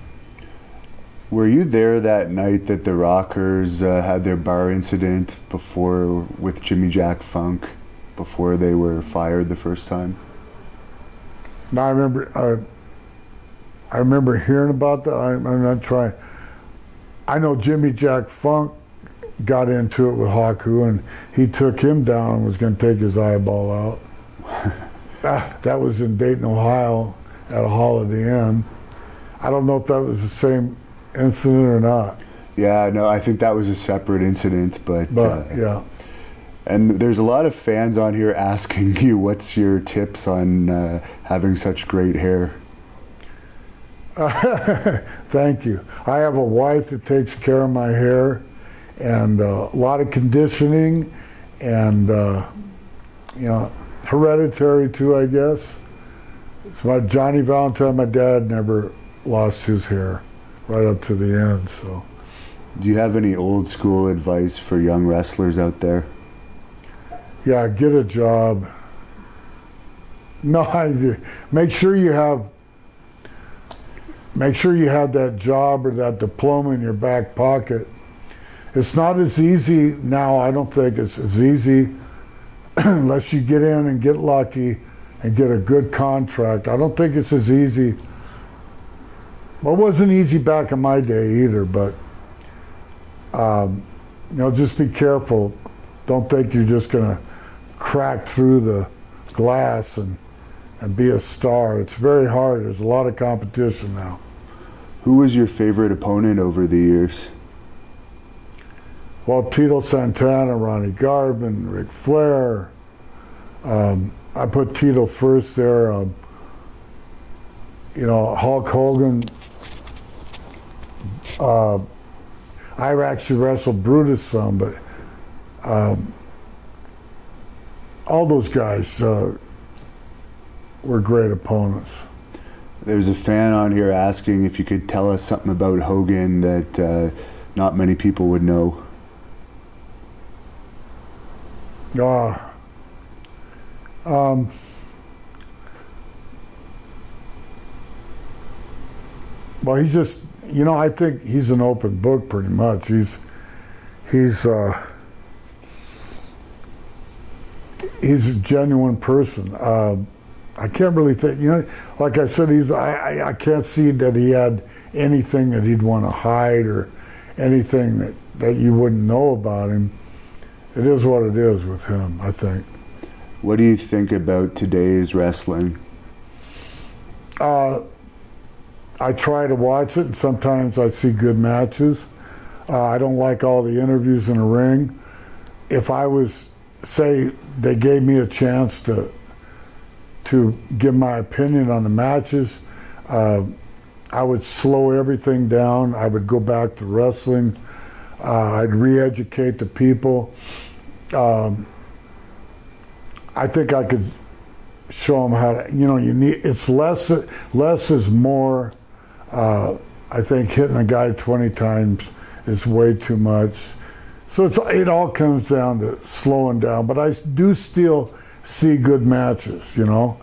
Were you there that night that the Rockers uh, had their bar incident before with Jimmy Jack Funk, before they were fired the first time? No, I remember. Uh, I remember hearing about that. I, I'm not trying. I know Jimmy Jack Funk got into it with Haku, and he took him down and was going to take his eyeball out. ah, that was in Dayton, Ohio, at a Holiday Inn. I don't know if that was the same incident or not. Yeah, no, I think that was a separate incident, but. But uh, yeah. And there's a lot of fans on here asking you, what's your tips on uh, having such great hair? Thank you. I have a wife that takes care of my hair and uh, a lot of conditioning and, uh, you know, hereditary too, I guess. So my Johnny Valentine, my dad never lost his hair. right up to the end. So. Do you have any old school advice for young wrestlers out there? Yeah, get a job. No, I, make sure you have make sure you have that job or that diploma in your back pocket. It's not as easy now. I don't think it's as easy unless you get in and get lucky and get a good contract. I don't think it's as easy. Well, it wasn't easy back in my day either, but um, you know, just be careful. Don't think you're just going to crack through the glass and and be a star. It's very hard. There's a lot of competition now. Who was your favorite opponent over the years? Well, Tito Santana, Ronnie Garvin, Ric Flair. Um, I put Tito first there. Um, you know, Hulk Hogan. Uh, I actually wrestled Brutus some, but um, all those guys uh, were great opponents. There's a fan on here asking if you could tell us something about Hogan that uh, not many people would know. Uh, um, well, he's just, you know, I think he's an open book pretty much. He's, he's, uh, he's a genuine person. Uh, I can't really think, you know, like I said, he's, I, I, I can't see that he had anything that he'd want to hide or anything that, that you wouldn't know about him. It is what it is with him, I think. What do you think about today's wrestling? Uh, I try to watch it, and sometimes I see good matches. Uh, I don't like all the interviews in the ring. If I was, say, they gave me a chance to to give my opinion on the matches, uh, I would slow everything down. I would go back to wrestling. Uh, I'd re-educate the people. Um, I think I could show them how to. You know, you need. It's less. Less is more. Uh, I think hitting a guy 20 times is way too much. So it all comes down to slowing down. But I do still see good matches, you know.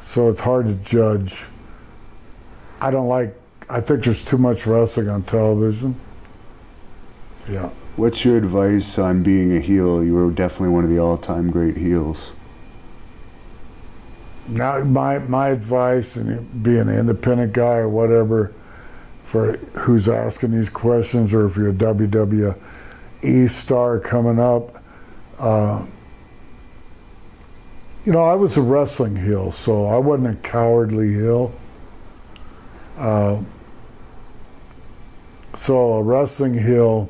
So it's hard to judge. I don't like. I think there's too much wrestling on television. Yeah. What's your advice on being a heel? You were definitely one of the all-time great heels. Now, my my advice, and being an independent guy or whatever, for who's asking these questions, or if you're a WWE star coming up, uh, you know, I was a wrestling heel, so I wasn't a cowardly heel. Uh, so a wrestling heel,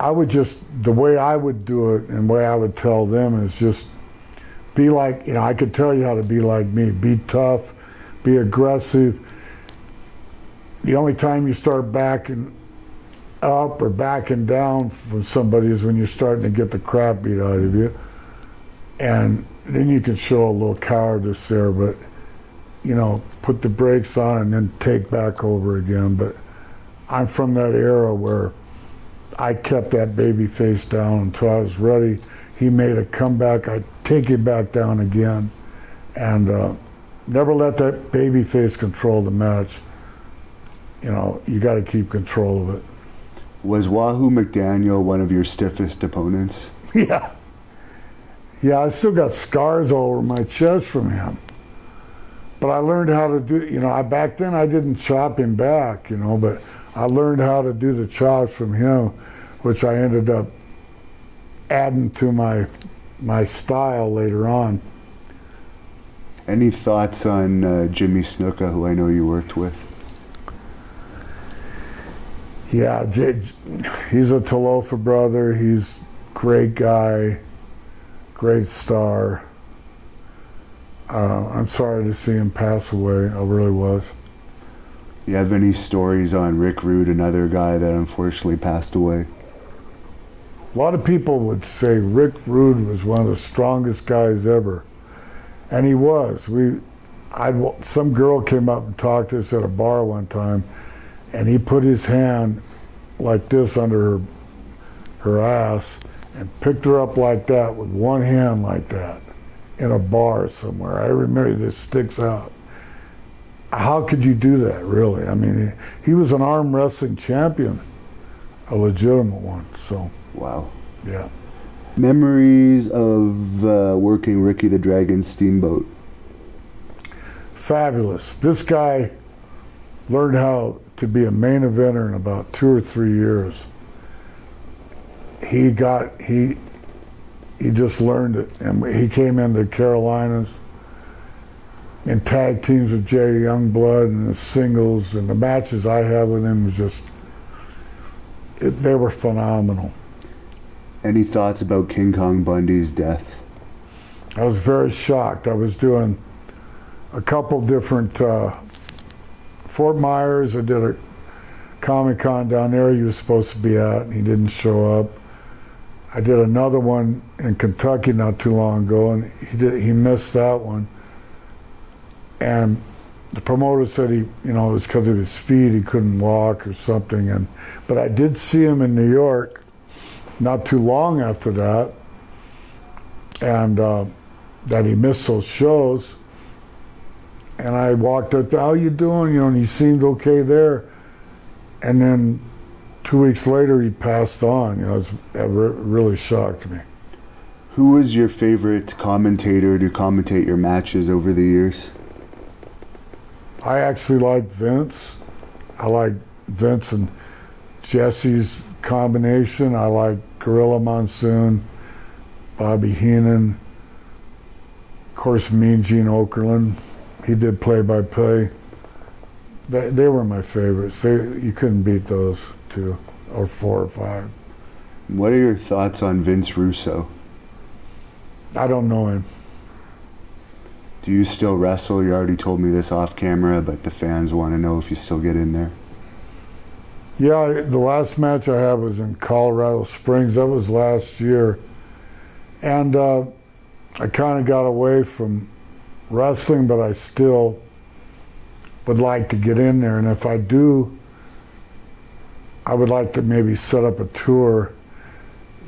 I would just the way I would do it and the way I would tell them is just be like you know I could tell you how to be like me. Be tough, be aggressive. The only time you start backing up or backing down from somebody is when you're starting to get the crap beat out of you. And then you can show a little cowardice there, but you know, put the brakes on and then take back over again. But I'm from that era where I kept that baby face down until I was ready. He made a comeback. I take him back down again, and uh, never let that baby face control the match. You know, you got to keep control of it. Was Wahoo McDaniel one of your stiffest opponents? Yeah. Yeah, I still got scars all over my chest from him. But I learned how to do, you know, I, back then I didn't chop him back, you know, but I learned how to do the chops from him, which I ended up adding to my my style later on. Any thoughts on uh, Jimmy Snuka, who I know you worked with? Yeah, he's a Talofa brother. He's great guy, great star. Uh, I'm sorry to see him pass away. I really was. You have any stories on Rick Rude, another guy that unfortunately passed away? A lot of people would say Rick Rude was one of the strongest guys ever, and he was. We I'd some girl came up and talked to us at a bar one time, and he put his hand like this under her her ass and picked her up like that with one hand like that in a bar somewhere. I remember this sticks out. How could you do that, really? I mean, he, he was an arm wrestling champion, a legitimate one. So, wow. Yeah. Memories of uh, working Ricky the Dragon Steamboat. Fabulous. This guy learned how to be a main eventer in about two or three years. He got he he just learned it, and he came into Carolinas in tag teams with Jay Youngblood and the singles and the matches I had with him was just it, they were phenomenal. Any thoughts about King Kong Bundy's death? I was very shocked. I was doing a couple different uh, Fort Myers. I did a Comic Con down there. He was supposed to be at, and he didn't show up. I did another one in Kentucky not too long ago, and he did, he missed that one. And the promoter said he, you know, it was because of his feet, he couldn't walk or something. And but I did see him in New York, not too long after that, and uh, that he missed those shows. And I walked up, to, how you doing? You know, and he seemed okay there. And then two weeks later, he passed on. You know, it really shocked me. Who was your favorite commentator to commentate your matches over the years? I actually liked Vince. I like Vince and Jesse's combination. I like Gorilla Monsoon, Bobby Heenan, of course, Mean Gene Okerlund. He did play by play. They, they were my favorites. They, you couldn't beat those two or four or five. What are your thoughts on Vince Russo? I don't know him. Do you still wrestle? You already told me this off camera, but the fans want to know if you still get in there. Yeah, the last match I had was in Colorado Springs. That was last year. And uh, I kind of got away from wrestling, but I still would like to get in there. And if I do, I would like to maybe set up a tour.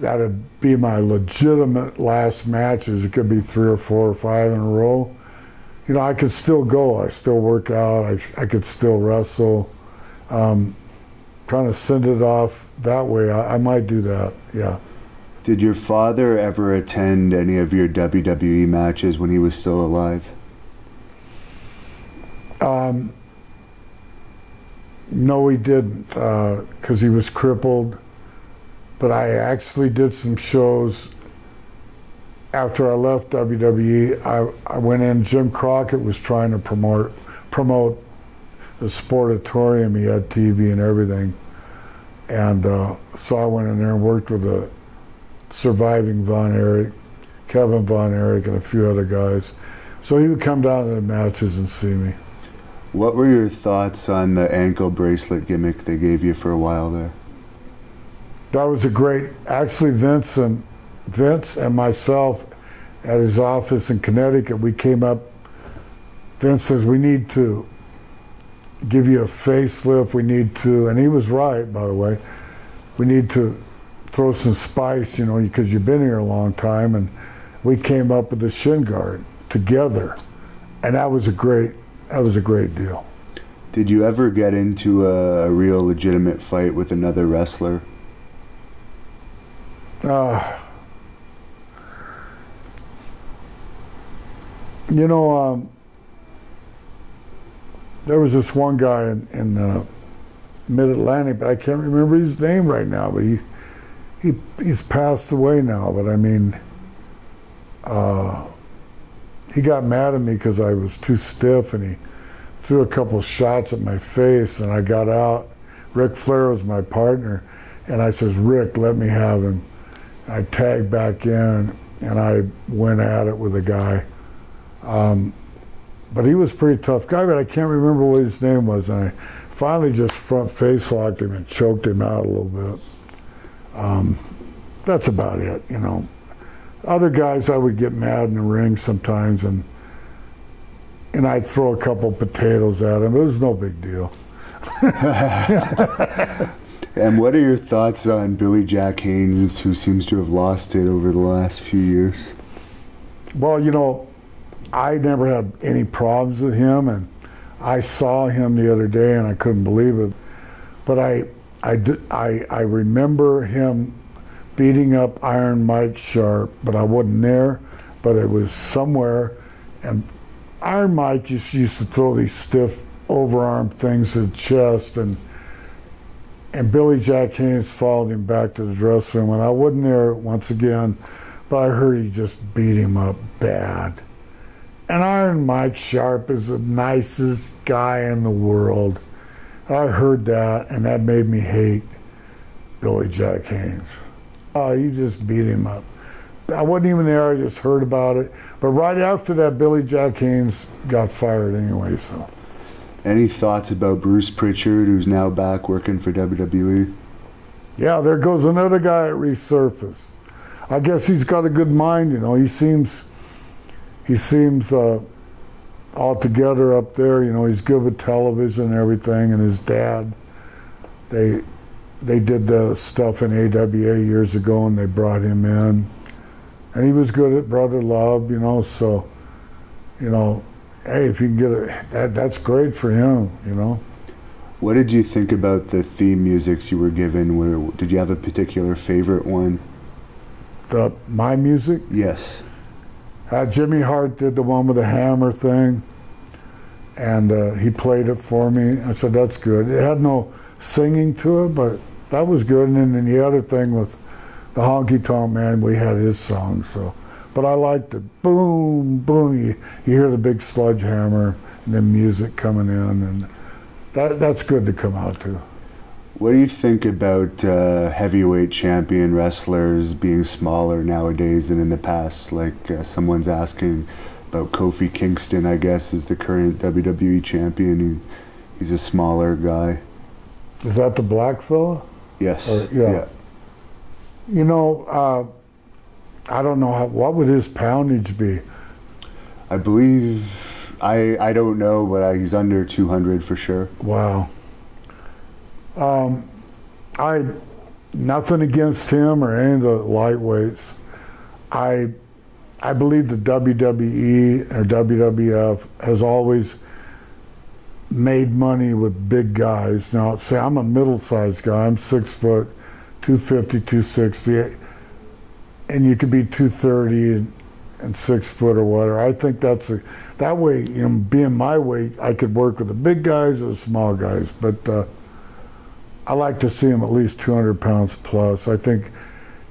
That'd be my legitimate last matches. It could be three or four or five in a row. You know, I could still go. I still work out. I, I could still wrestle. Um, trying to send it off that way, I, I might do that. Yeah. Did your father ever attend any of your WWE matches when he was still alive? Um, no, he didn't, because uh, he was crippled. But I actually did some shows after I left WWE. I, I went in. Jim Crockett was trying to promote promote the sportatorium. He had TV and everything, and uh, so I went in there and worked with the surviving Von Erich, Kevin Von Erich, and a few other guys. So he would come down to the matches and see me. What were your thoughts on the ankle bracelet gimmick they gave you for a while there? That was a great. Actually, Vince and Vince and myself at his office in Connecticut, we came up. Vince says we need to give you a facelift. We need to, and he was right, by the way. We need to throw some spice, you know, because you've been here a long time, and we came up with the shin guard together, and that was a great that was a great deal. Did you ever get into a, a real legitimate fight with another wrestler? Uh, you know, um, there was this one guy in, in uh, Mid Atlantic, but I can't remember his name right now. But he he he's passed away now. But I mean, uh, he got mad at me because I was too stiff, and he threw a couple shots at my face, and I got out. Ric Flair was my partner, and I says, "Ric, let me have him." I tagged back in, and I went at it with a guy. Um, but he was pretty tough guy, but I can't remember what his name was. And I finally just front face locked him and choked him out a little bit. Um, that's about it, you know. Other guys, I would get mad in the ring sometimes, and and I'd throw a couple potatoes at him. It was no big deal. And what are your thoughts on Billy Jack Haynes, who seems to have lost it over the last few years? Well, you know, I never had any problems with him, and I saw him the other day, and I couldn't believe it. But I, I, I, I remember him beating up Iron Mike Sharpe, but I wasn't there. But it was somewhere, and Iron Mike just used to throw these stiff overarm things to the chest, and and Billy Jack Haynes followed him back to the dressing room, and I wasn't there once again, but I heard he just beat him up bad. And Iron Mike Sharpe is the nicest guy in the world. I heard that, and that made me hate Billy Jack Haynes. Oh, he just beat him up. I wasn't even there, I just heard about it. But right after that, Billy Jack Haynes got fired anyway, so. Any thoughts about Bruce Prichard, who's now back working for WWE? Yeah, there goes another guy at resurface. I guess he's got a good mind, you know. He seems he seems uh, all together up there. You know, he's good with television and everything. And his dad, they they did the stuff in AWA years ago, and they brought him in, and he was good at Brother Love. You know, so you know, hey, if you can get it, that that's great for him. You know. What did you think about the theme musics you were given? Where did you have a particular favorite one? The my music. Yes. Uh, Jimmy Hart did the one with the hammer thing, and uh, he played it for me. I said, that's good. It had no singing to it, but that was good. And then the other thing with the Honky Tonk Man, we had his song. So, But I liked it. Boom, boom. You, you hear the big sledgehammer and then music coming in. And that, that's good to come out to. What do you think about uh, heavyweight champion wrestlers being smaller nowadays than in the past? Like uh, someone's asking about Kofi Kingston, I guess, is the current WWE champion. He, he's a smaller guy. Is that the black fella? Yes. Or- yeah. You know, uh, I don't know how, what would his poundage be. I believe, I, I don't know, but I, he's under 200 for sure. Wow. Um, I nothing against him or any of the lightweights. I I believe the WWE or WWF has always made money with big guys. Now, say I'm a middle-sized guy. I'm six foot, 250, 260, and you could be 230 and, and six foot or whatever. I think that's a, that way. You know, being my weight, I could work with the big guys or the small guys, but. Uh, I like to see them at least 200 pounds plus. I think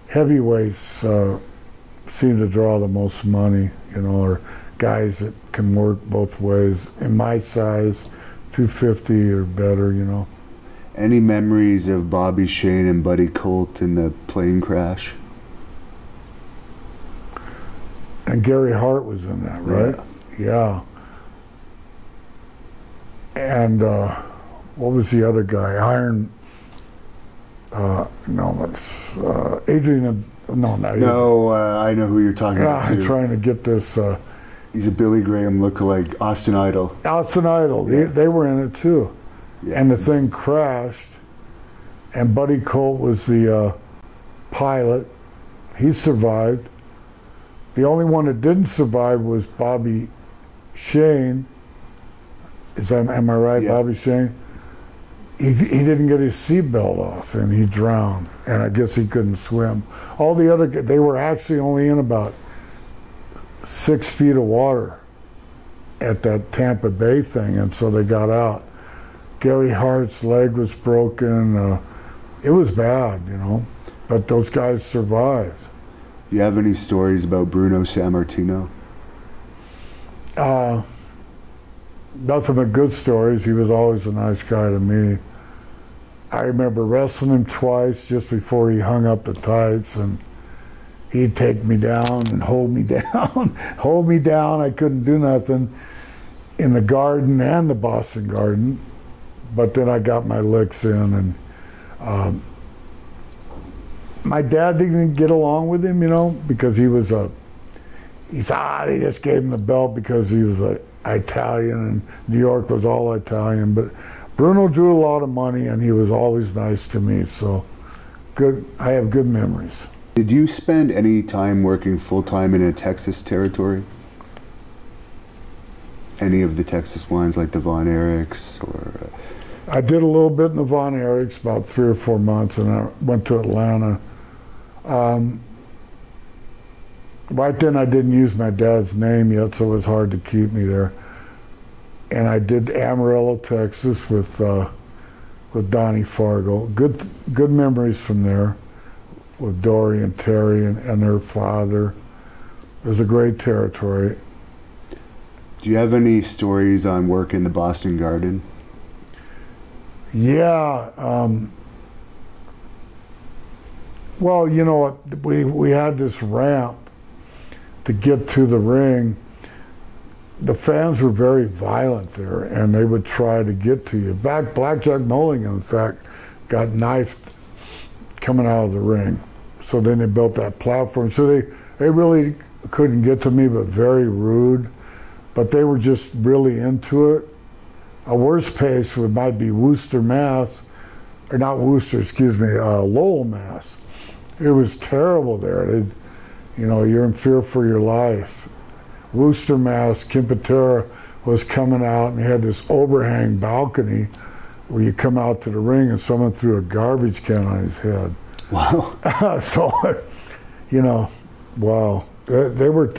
heavyweights uh, seem to draw the most money, you know, or guys that can work both ways. In my size, 250 or better, you know. Any memories of Bobby Shane and Buddy Colt in the plane crash? And Gary Hart was in that, right? Yeah. And uh, what was the other guy? Iron. Uh, no, it's uh, Adrian. No, no. No, uh, I know who you're talking Yeah, about. I'm Too. trying to get this. Uh, He's a Billy Graham lookalike, Austin Idol. Austin Idol, Yeah. they, they were in it too. Yeah. And the thing crashed, and Buddy Colt was the uh, pilot. He survived. The only one that didn't survive was Bobby Shane. Is that, am I right, Yeah. Bobby Shane? He, he didn't get his seatbelt off and he drowned. And I guess he couldn't swim. All the other, they were actually only in about six feet of water at that Tampa Bay thing, and so they got out. Gary Hart's leg was broken. Uh, it was bad, you know, but those guys survived. Do You have any stories about Bruno Sammartino? Uh, nothing but good stories. He was always a nice guy to me. I remember wrestling him twice just before he hung up the tights, and he'd take me down and hold me down, hold me down. I couldn't do nothing in the garden and the Boston Garden, but then I got my licks in, and um, my dad didn't get along with him, you know, because he was a he's ah they just gave him the belt because he was a Italian, and New York was all Italian. But Bruno drew a lot of money, and he was always nice to me. So good. I have good memories. Did you spend any time working full time in a Texas territory? Any of the Texas ones like the Von Erichs or? Uh, I did a little bit in the Von Erichs, about three or four months, and I went to Atlanta. Um, right then, I didn't use my dad's name yet, so it was hard to keep me there. And I did Amarillo, Texas, with uh, with Donnie Fargo. Good good memories from there with Dory and Terry and, and their father. It was a great territory. Do you have any stories on work in the Boston Garden? Yeah. Um, well, you know, we we had this ramp to get to the ring. The fans were very violent there, and they would try to get to you. Back, Blackjack Mulligan, in fact, got knifed coming out of the ring. So then they built that platform. So they, they really couldn't get to me, but very rude. But they were just really into it. A worse case would might be Worcester, Mass, or not Worcester, excuse me, uh, Lowell, Mass. It was terrible there. It, you know, you're in fear for your life. Worcester, Mass, Ken Patera was coming out and he had this overhang balcony where you come out to the ring and someone threw a garbage can on his head. Wow. so, you know, wow. They were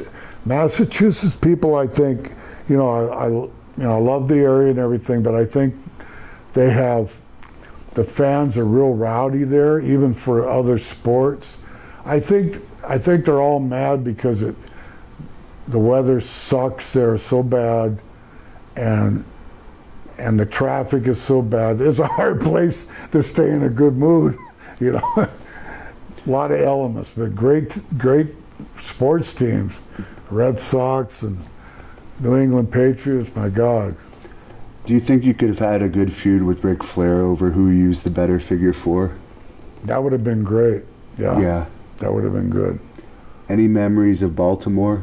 Massachusetts people. I think, you know, I, I, you know, I love the area and everything, but I think they have the fans are real rowdy there, even for other sports. I think I think they're all mad because it the weather sucks there so bad, and and the traffic is so bad. It's a hard place to stay in a good mood, you know. a lot of elements, but great, great sports teams. Red Sox and New England Patriots, my God. Do you think you could have had a good feud with Ric Flair over who used the better figure four? That would have been great. Yeah. Yeah. That would have been good. Any memories of Baltimore?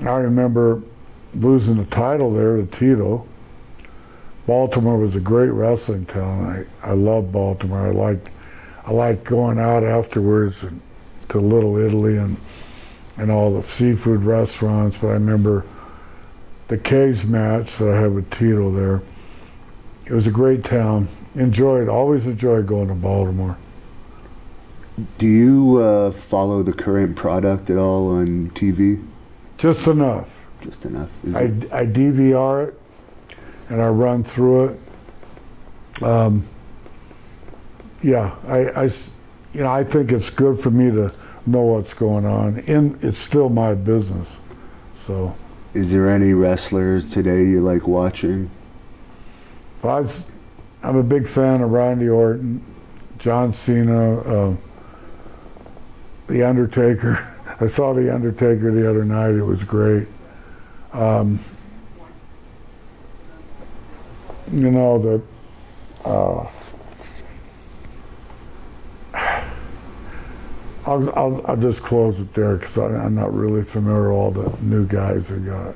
I remember losing the title there to Tito. Baltimore was a great wrestling town. I, I love Baltimore. I liked I like going out afterwards and, to Little Italy and and all the seafood restaurants. But I remember the cage match that I had with Tito there. It was a great town. Enjoyed, always enjoyed going to Baltimore. Do you uh, follow the current product at all on TV? Just enough. Just enough. I, I DVR it and I run through it. Um, yeah, I, I, you know, I think it's good for me to know what's going on. And it's still my business, so. Is there any wrestlers today you like watching? Well, was, I'm a big fan of Randy Orton, John Cena, uh, The Undertaker. I saw The Undertaker the other night. It was great. Um, you know, the. Uh, I'll, I'll, I'll just close it there because I'm not really familiar with all the new guys they got.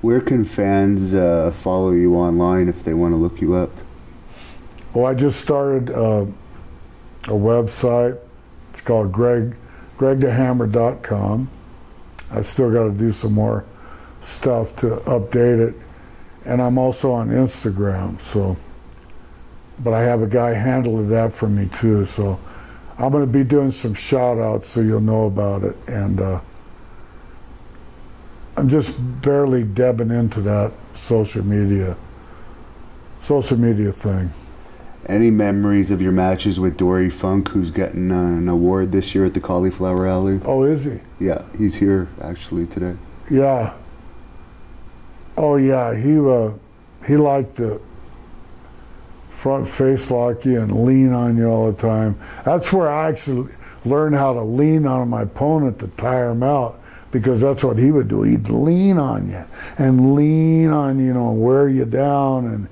Where can fans uh, follow you online if they want to look you up? Well, I just started uh, a website. It's called Greg, gregthehammer.com. I still got to do some more stuff to update it. And I'm also on Instagram, so, but I have a guy handling that for me too, so I'm going to be doing some shout outs so you'll know about it. And uh, I'm just barely debbing into that social media, social media thing. Any memories of your matches with Dory Funk, who's getting uh, an award this year at the Cauliflower Alley? Oh, is he? Yeah, he's here actually today. Yeah. Oh yeah, he uh, he liked the front face lock you and lean on you all the time. That's where I actually learned how to lean on my opponent to tire him out because that's what he would do. He'd lean on you and lean on you, you know, wear you down and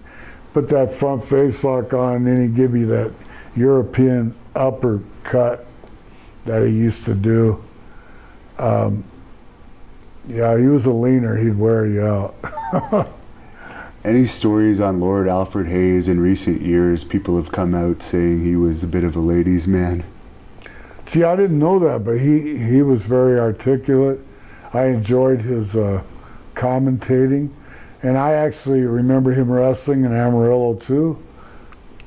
put that front face lock on, and then he'd give you that European uppercut that he used to do. Um, Yeah, he was a leaner. He'd wear you out. Any stories on Lord Alfred Hayes in recent years? People have come out saying he was a bit of a ladies' man. See, I didn't know that, but he, he was very articulate. I enjoyed his uh, commentating. And I actually remember him wrestling in Amarillo too.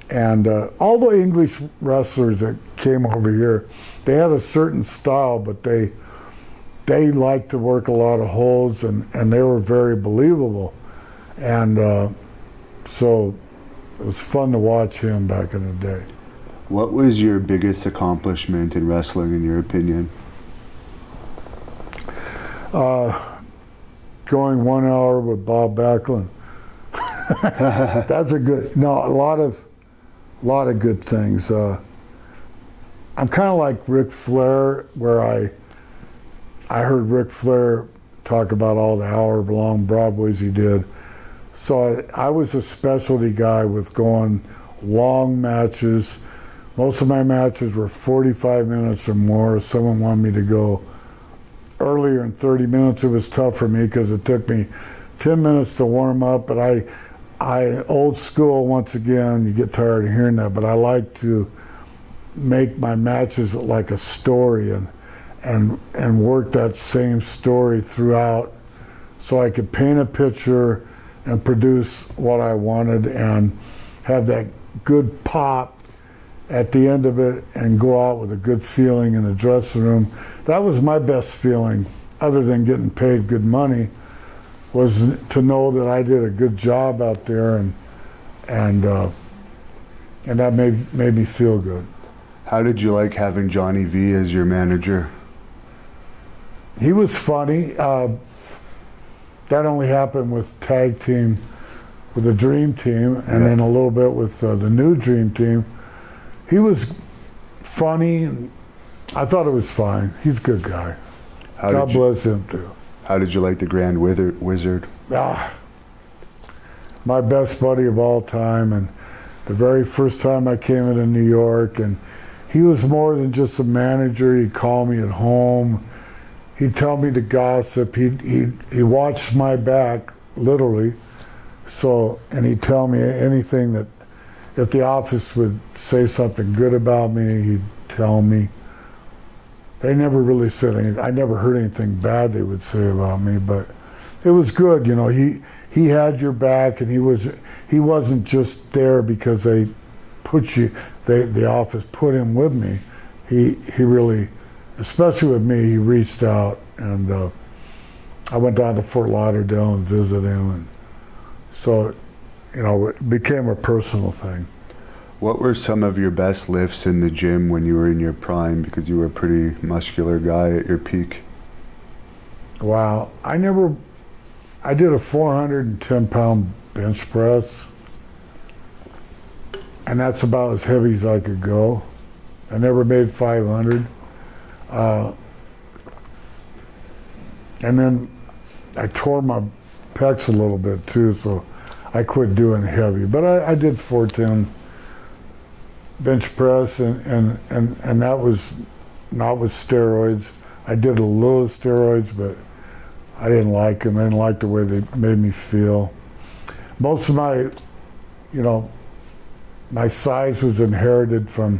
And uh, all the English wrestlers that came over here, they had a certain style, but they they liked to work a lot of holds, and, and they were very believable. And uh, so it was fun to watch him back in the day. What was your biggest accomplishment in wrestling, in your opinion? Uh, going one hour with Bob Backlund. That's a good. No, a lot of, a lot of good things. Uh, I'm kind of like Ric Flair, where I, I heard Ric Flair talk about all the hour-long Broadways he did. So I, I was a specialty guy with going long matches. Most of my matches were 45 minutes or more. Someone wanted me to go earlier in 30 minutes. It was tough for me because it took me 10 minutes to warm up. But I, I old school once again. You get tired of hearing that, but I like to make my matches like a story and and and work that same story throughout, so I could paint a picture and produce what I wanted and have that good pop at the end of it and go out with a good feeling in the dressing room. That was my best feeling, other than getting paid good money, was to know that I did a good job out there and and uh, and that made made me feel good. How did you like having Johnny V as your manager? He was funny. Uh, that only happened with tag team, with the Dream Team, and yeah. then a little bit with uh, the new Dream Team he was funny, and I thought it was fine. He's a good guy. How God bless him too. How did you like the Grand Wizard? Ah, my best buddy of all time, and the very first time I came into New York, and he was more than just a manager. He'd call me at home. He'd tell me to gossip. He he he watched my back literally. So and he'd tell me anything that if the office would say something good about me, he'd tell me. They never really said anything. I never heard anything bad they would say about me, but it was good. You know, he he had your back, and he was he wasn't just there because they put you. They the office put him with me. He he really, especially with me, he reached out, and uh, I went down to Fort Lauderdale and visited him, and so you know, it became a personal thing. What were some of your best lifts in the gym when you were in your prime? Because you were a pretty muscular guy at your peak. Wow. I never, I did a 410 pound bench press. And that's about as heavy as I could go. I never made 500. Uh, and then I tore my pecs a little bit too, so I quit doing heavy, but I, I did 410 bench press, and, and, and, and that was not with steroids. I did a little steroids, but I didn't like them. I didn't like the way they made me feel. Most of my, you know, my size was inherited from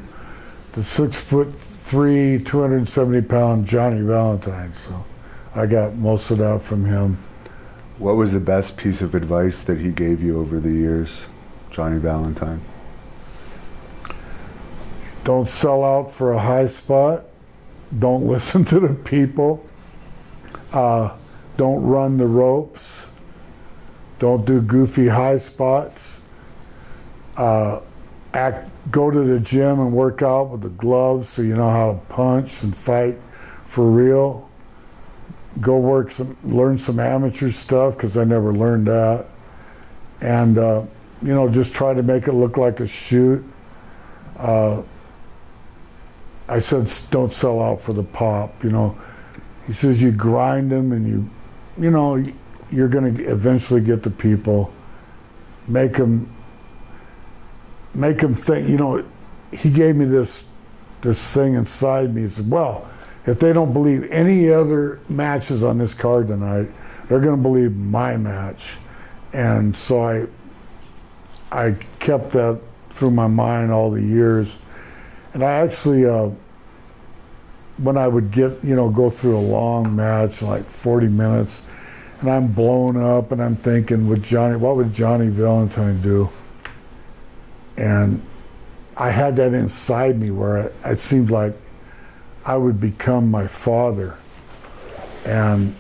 the six foot three, 270 pound Johnny Valentine. So I got most of that from him. What was the best piece of advice that he gave you over the years, Johnny Valentine? Don't sell out for a high spot. Don't listen to the people. Uh, don't run the ropes. Don't do goofy high spots. Uh, act, go to the gym and work out with the gloves so you know how to punch and fight for real go work some, learn some amateur stuff because I never learned that, and uh, you know just try to make it look like a shoot. Uh, I said don't sell out for the pop. You know, he says you grind them and you, you know, you're going to eventually get the people. Make them, make them think. You know, he gave me this, this thing inside me. He said, well if they don't believe any other matches on this card tonight, they're going to believe my match. And so I, I kept that through my mind all the years. And I actually, uh, when I would get, you know, go through a long match, like 40 minutes, and I'm blown up and I'm thinking, would Johnny, what would Johnny Valentine do? And I had that inside me where it, it seemed like I would become my father. And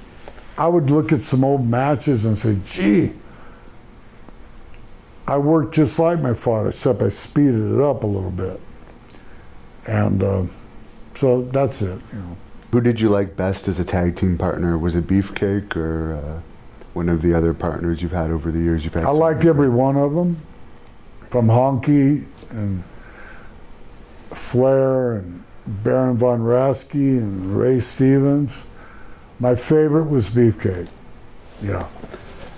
I would look at some old matches and say, gee, I worked just like my father, except I speeded it up a little bit. And uh, so that's it, you know. Who did you like best as a tag team partner? Was it Beefcake or uh, one of the other partners you've had over the years? You've had. I liked every one of them, from Honky and Flair and Baron von Raschke and Ray Stevens. My favorite was Beefcake. Yeah.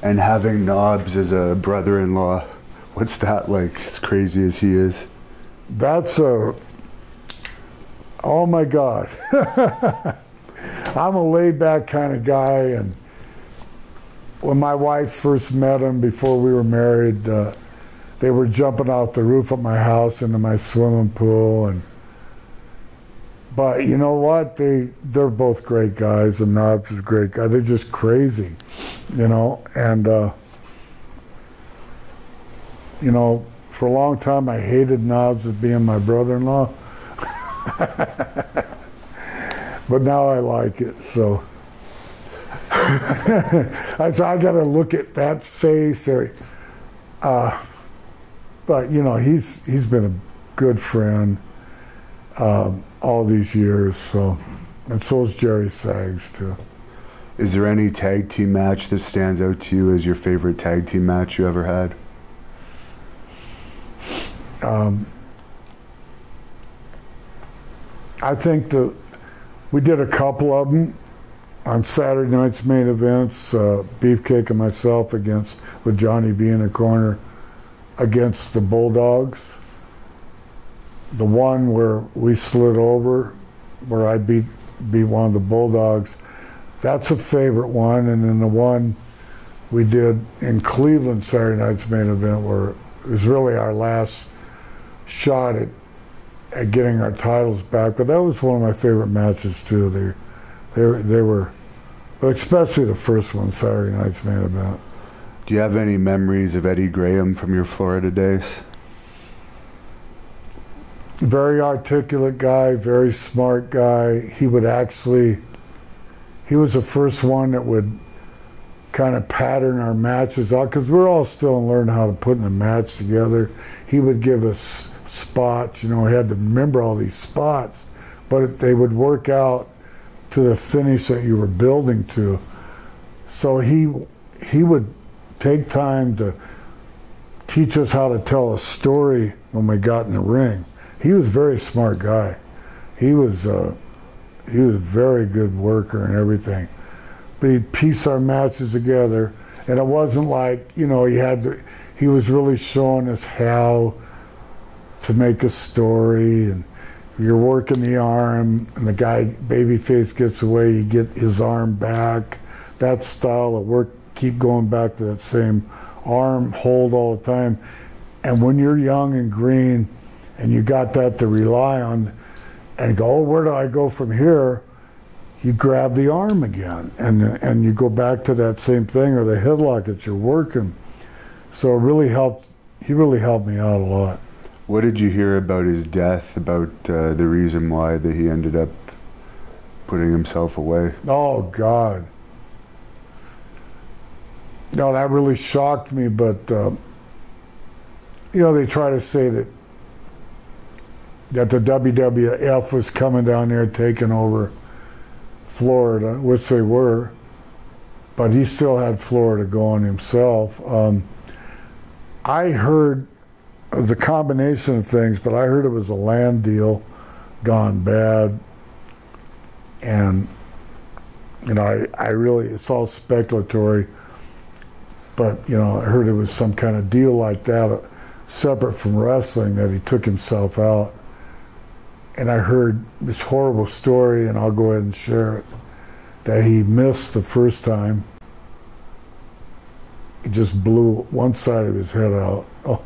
And having Knobbs as a brother-in-law, what's that like? As crazy as he is. That's a. Oh my God. I'm a laid back kind of guy, and when my wife first met him before we were married, uh, they were jumping off the roof of my house into my swimming pool, and but you know what? They they're both great guys, and Knobbs is a great guy. They're just crazy, you know, and uh, you know, for a long time I hated Knobbs as being my brother-in-law. but now I like it. So I, I got to look at that face. Or, uh, but you know, he's he's been a good friend um, all these years. So, and so is Jerry Sags too. Is there any tag team match that stands out to you as your favorite tag team match you ever had? Um, I think that we did a couple of them on Saturday night's main events. Uh, Beefcake and myself against with Johnny V in the corner against the Bulldogs. The one where we slid over, where I beat beat one of the Bulldogs. That's a favorite one, and then the one we did in Cleveland Saturday night's main event, where it was really our last shot at at getting our titles back. But that was one of my favorite matches too. They they they were, especially the first one, Saturday night's main event. Do you have any memories of Eddie Graham from your Florida days? Very articulate guy, very smart guy. He would actually, he was the first one that would kind of pattern our matches out because we're all still learning how to put in a match together. He would give us spots. You know, we had to remember all these spots, but they would work out to the finish that you were building to. So he he would take time to teach us how to tell a story when we got in the ring. He was a very smart guy. He was uh, he was a very good worker and everything. But he'd piece our matches together, and it wasn't like you know he had to. He was really showing us how to make a story and you're working the arm and the guy babyface gets away you get his arm back that style of work keep going back to that same arm hold all the time and when you're young and green and you got that to rely on and go oh, where do i go from here you grab the arm again and and you go back to that same thing or the headlock that you're working so it really helped he really helped me out a lot what did you hear about his death? About uh, the reason why that he ended up putting himself away? Oh God! No, that really shocked me. But uh, you know, they try to say that that the WWF was coming down there taking over Florida, which they were, but he still had Florida going himself. Um, I heard the combination of things, but I heard it was a land deal gone bad. And, you know, I, I really, it's all speculatory, but, you know, I heard it was some kind of deal like that, uh, separate from wrestling, that he took himself out. And I heard this horrible story, and I'll go ahead and share it. That he missed the first time. He just blew one side of his head out. Oh.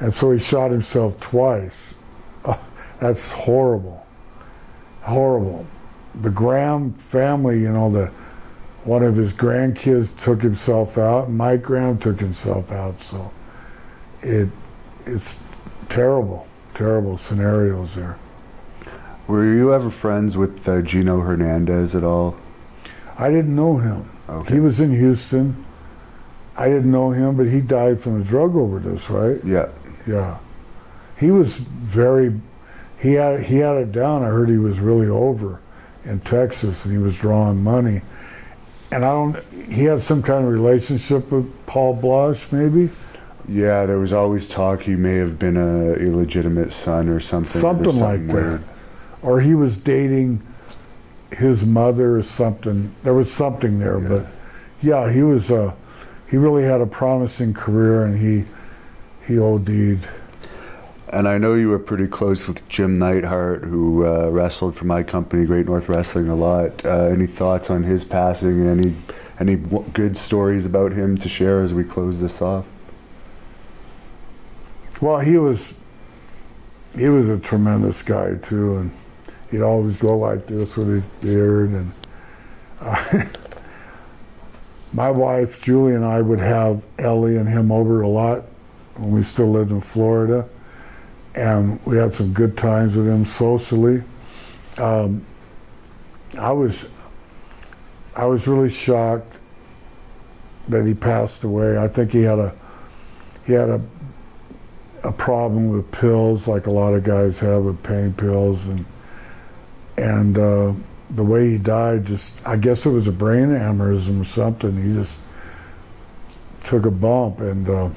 And so he shot himself twice. Oh, that's horrible. Horrible. The Graham family, you know, the one of his grandkids took himself out. Mike Graham took himself out. So it it's terrible, terrible scenarios there. Were you ever friends with uh, Gino Hernandez at all? I didn't know him. Okay. He was in Houston. I didn't know him, but he died from a drug overdose, right? Yeah. Yeah. He was very he had he had it down. I heard he was really over in Texas and he was drawing money. And I don't he had some kind of relationship with Paul Blanche, maybe? Yeah, there was always talk he may have been a illegitimate son or something. Something like that. Or he was dating his mother or something. There was something there, Yeah. but yeah, he was uh he really had a promising career and he he OD'd. And I know you were pretty close with Jim Neidhart, who uh, wrestled for my company, Great North Wrestling, a lot. Uh, any thoughts on his passing? Any any w- good stories about him to share as we close this off? Well, he was he was a tremendous guy too, and he'd always go like this with his beard. And uh, my wife Julie and I would have Ellie and him over a lot when we still lived in Florida, and we had some good times with him socially. Um, I was I was really shocked that he passed away. I think he had a he had a a problem with pills, like a lot of guys have with pain pills, and and uh, the way he died, just I guess it was a brain aneurysm or something. He just took a bump, and uh,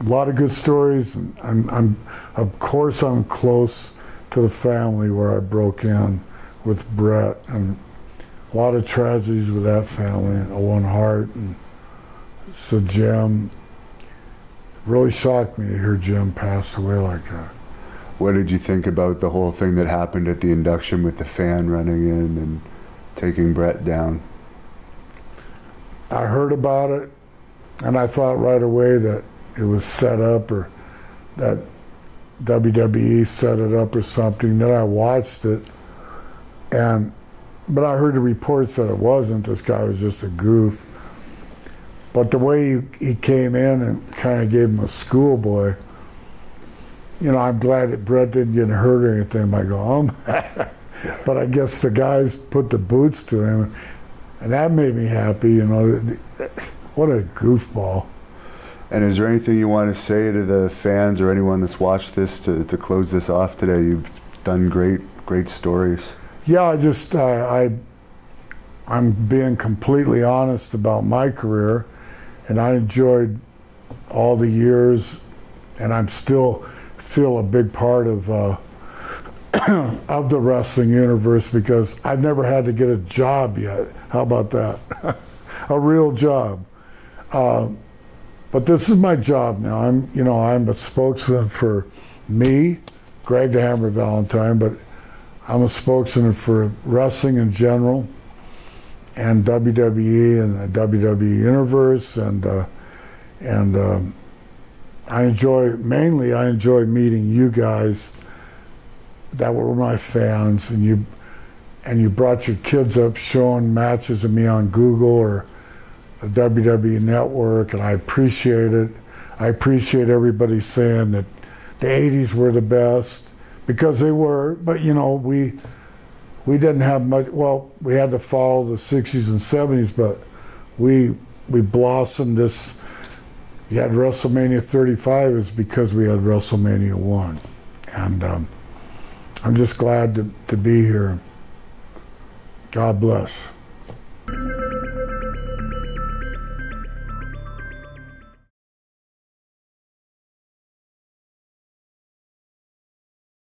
a lot of good stories. And I'm, I'm, of course, I'm close to the family where I broke in with Bret, and a lot of tragedies with that family, Owen Hart, and so Jim really shocked me to hear Jim pass away like that. What did you think about the whole thing that happened at the induction with the fan running in and taking Bret down? I heard about it, and I thought right away that it was set up or that WWE set it up or something. Then I watched it, and but I heard the reports that it wasn't. This guy was just a goof. But the way he, he came in and kind of gave him a schoolboy, you know, I'm glad that Bret didn't get hurt or anything by going, but I guess the guys put the boots to him, and that made me happy. You know, what a goofball. And is there anything you want to say to the fans or anyone that's watched this to, to close this off today? You've done great, great stories. Yeah, I just uh, I I'm being completely honest about my career, and I enjoyed all the years, and I'm still feel a big part of uh, of the wrestling universe because I've never had to get a job yet. How about that? a real job. Uh, but this is my job now. I'm you know I'm a spokesman for me, Greg the Hammer Valentine, but I'm a spokesman for wrestling in general and WWE and the WWE Universe and uh, and um, I enjoy mainly I enjoy meeting you guys that were my fans and you and you brought your kids up showing matches of me on Google or the WWE Network and I appreciate it. I appreciate everybody saying that the 80s were the best because they were, but you know, we we didn't have much well, we had to follow the 60s and 70s, but we we blossomed this you had WrestleMania 35 is because we had WrestleMania 1. And um, I'm just glad to, to be here. God bless.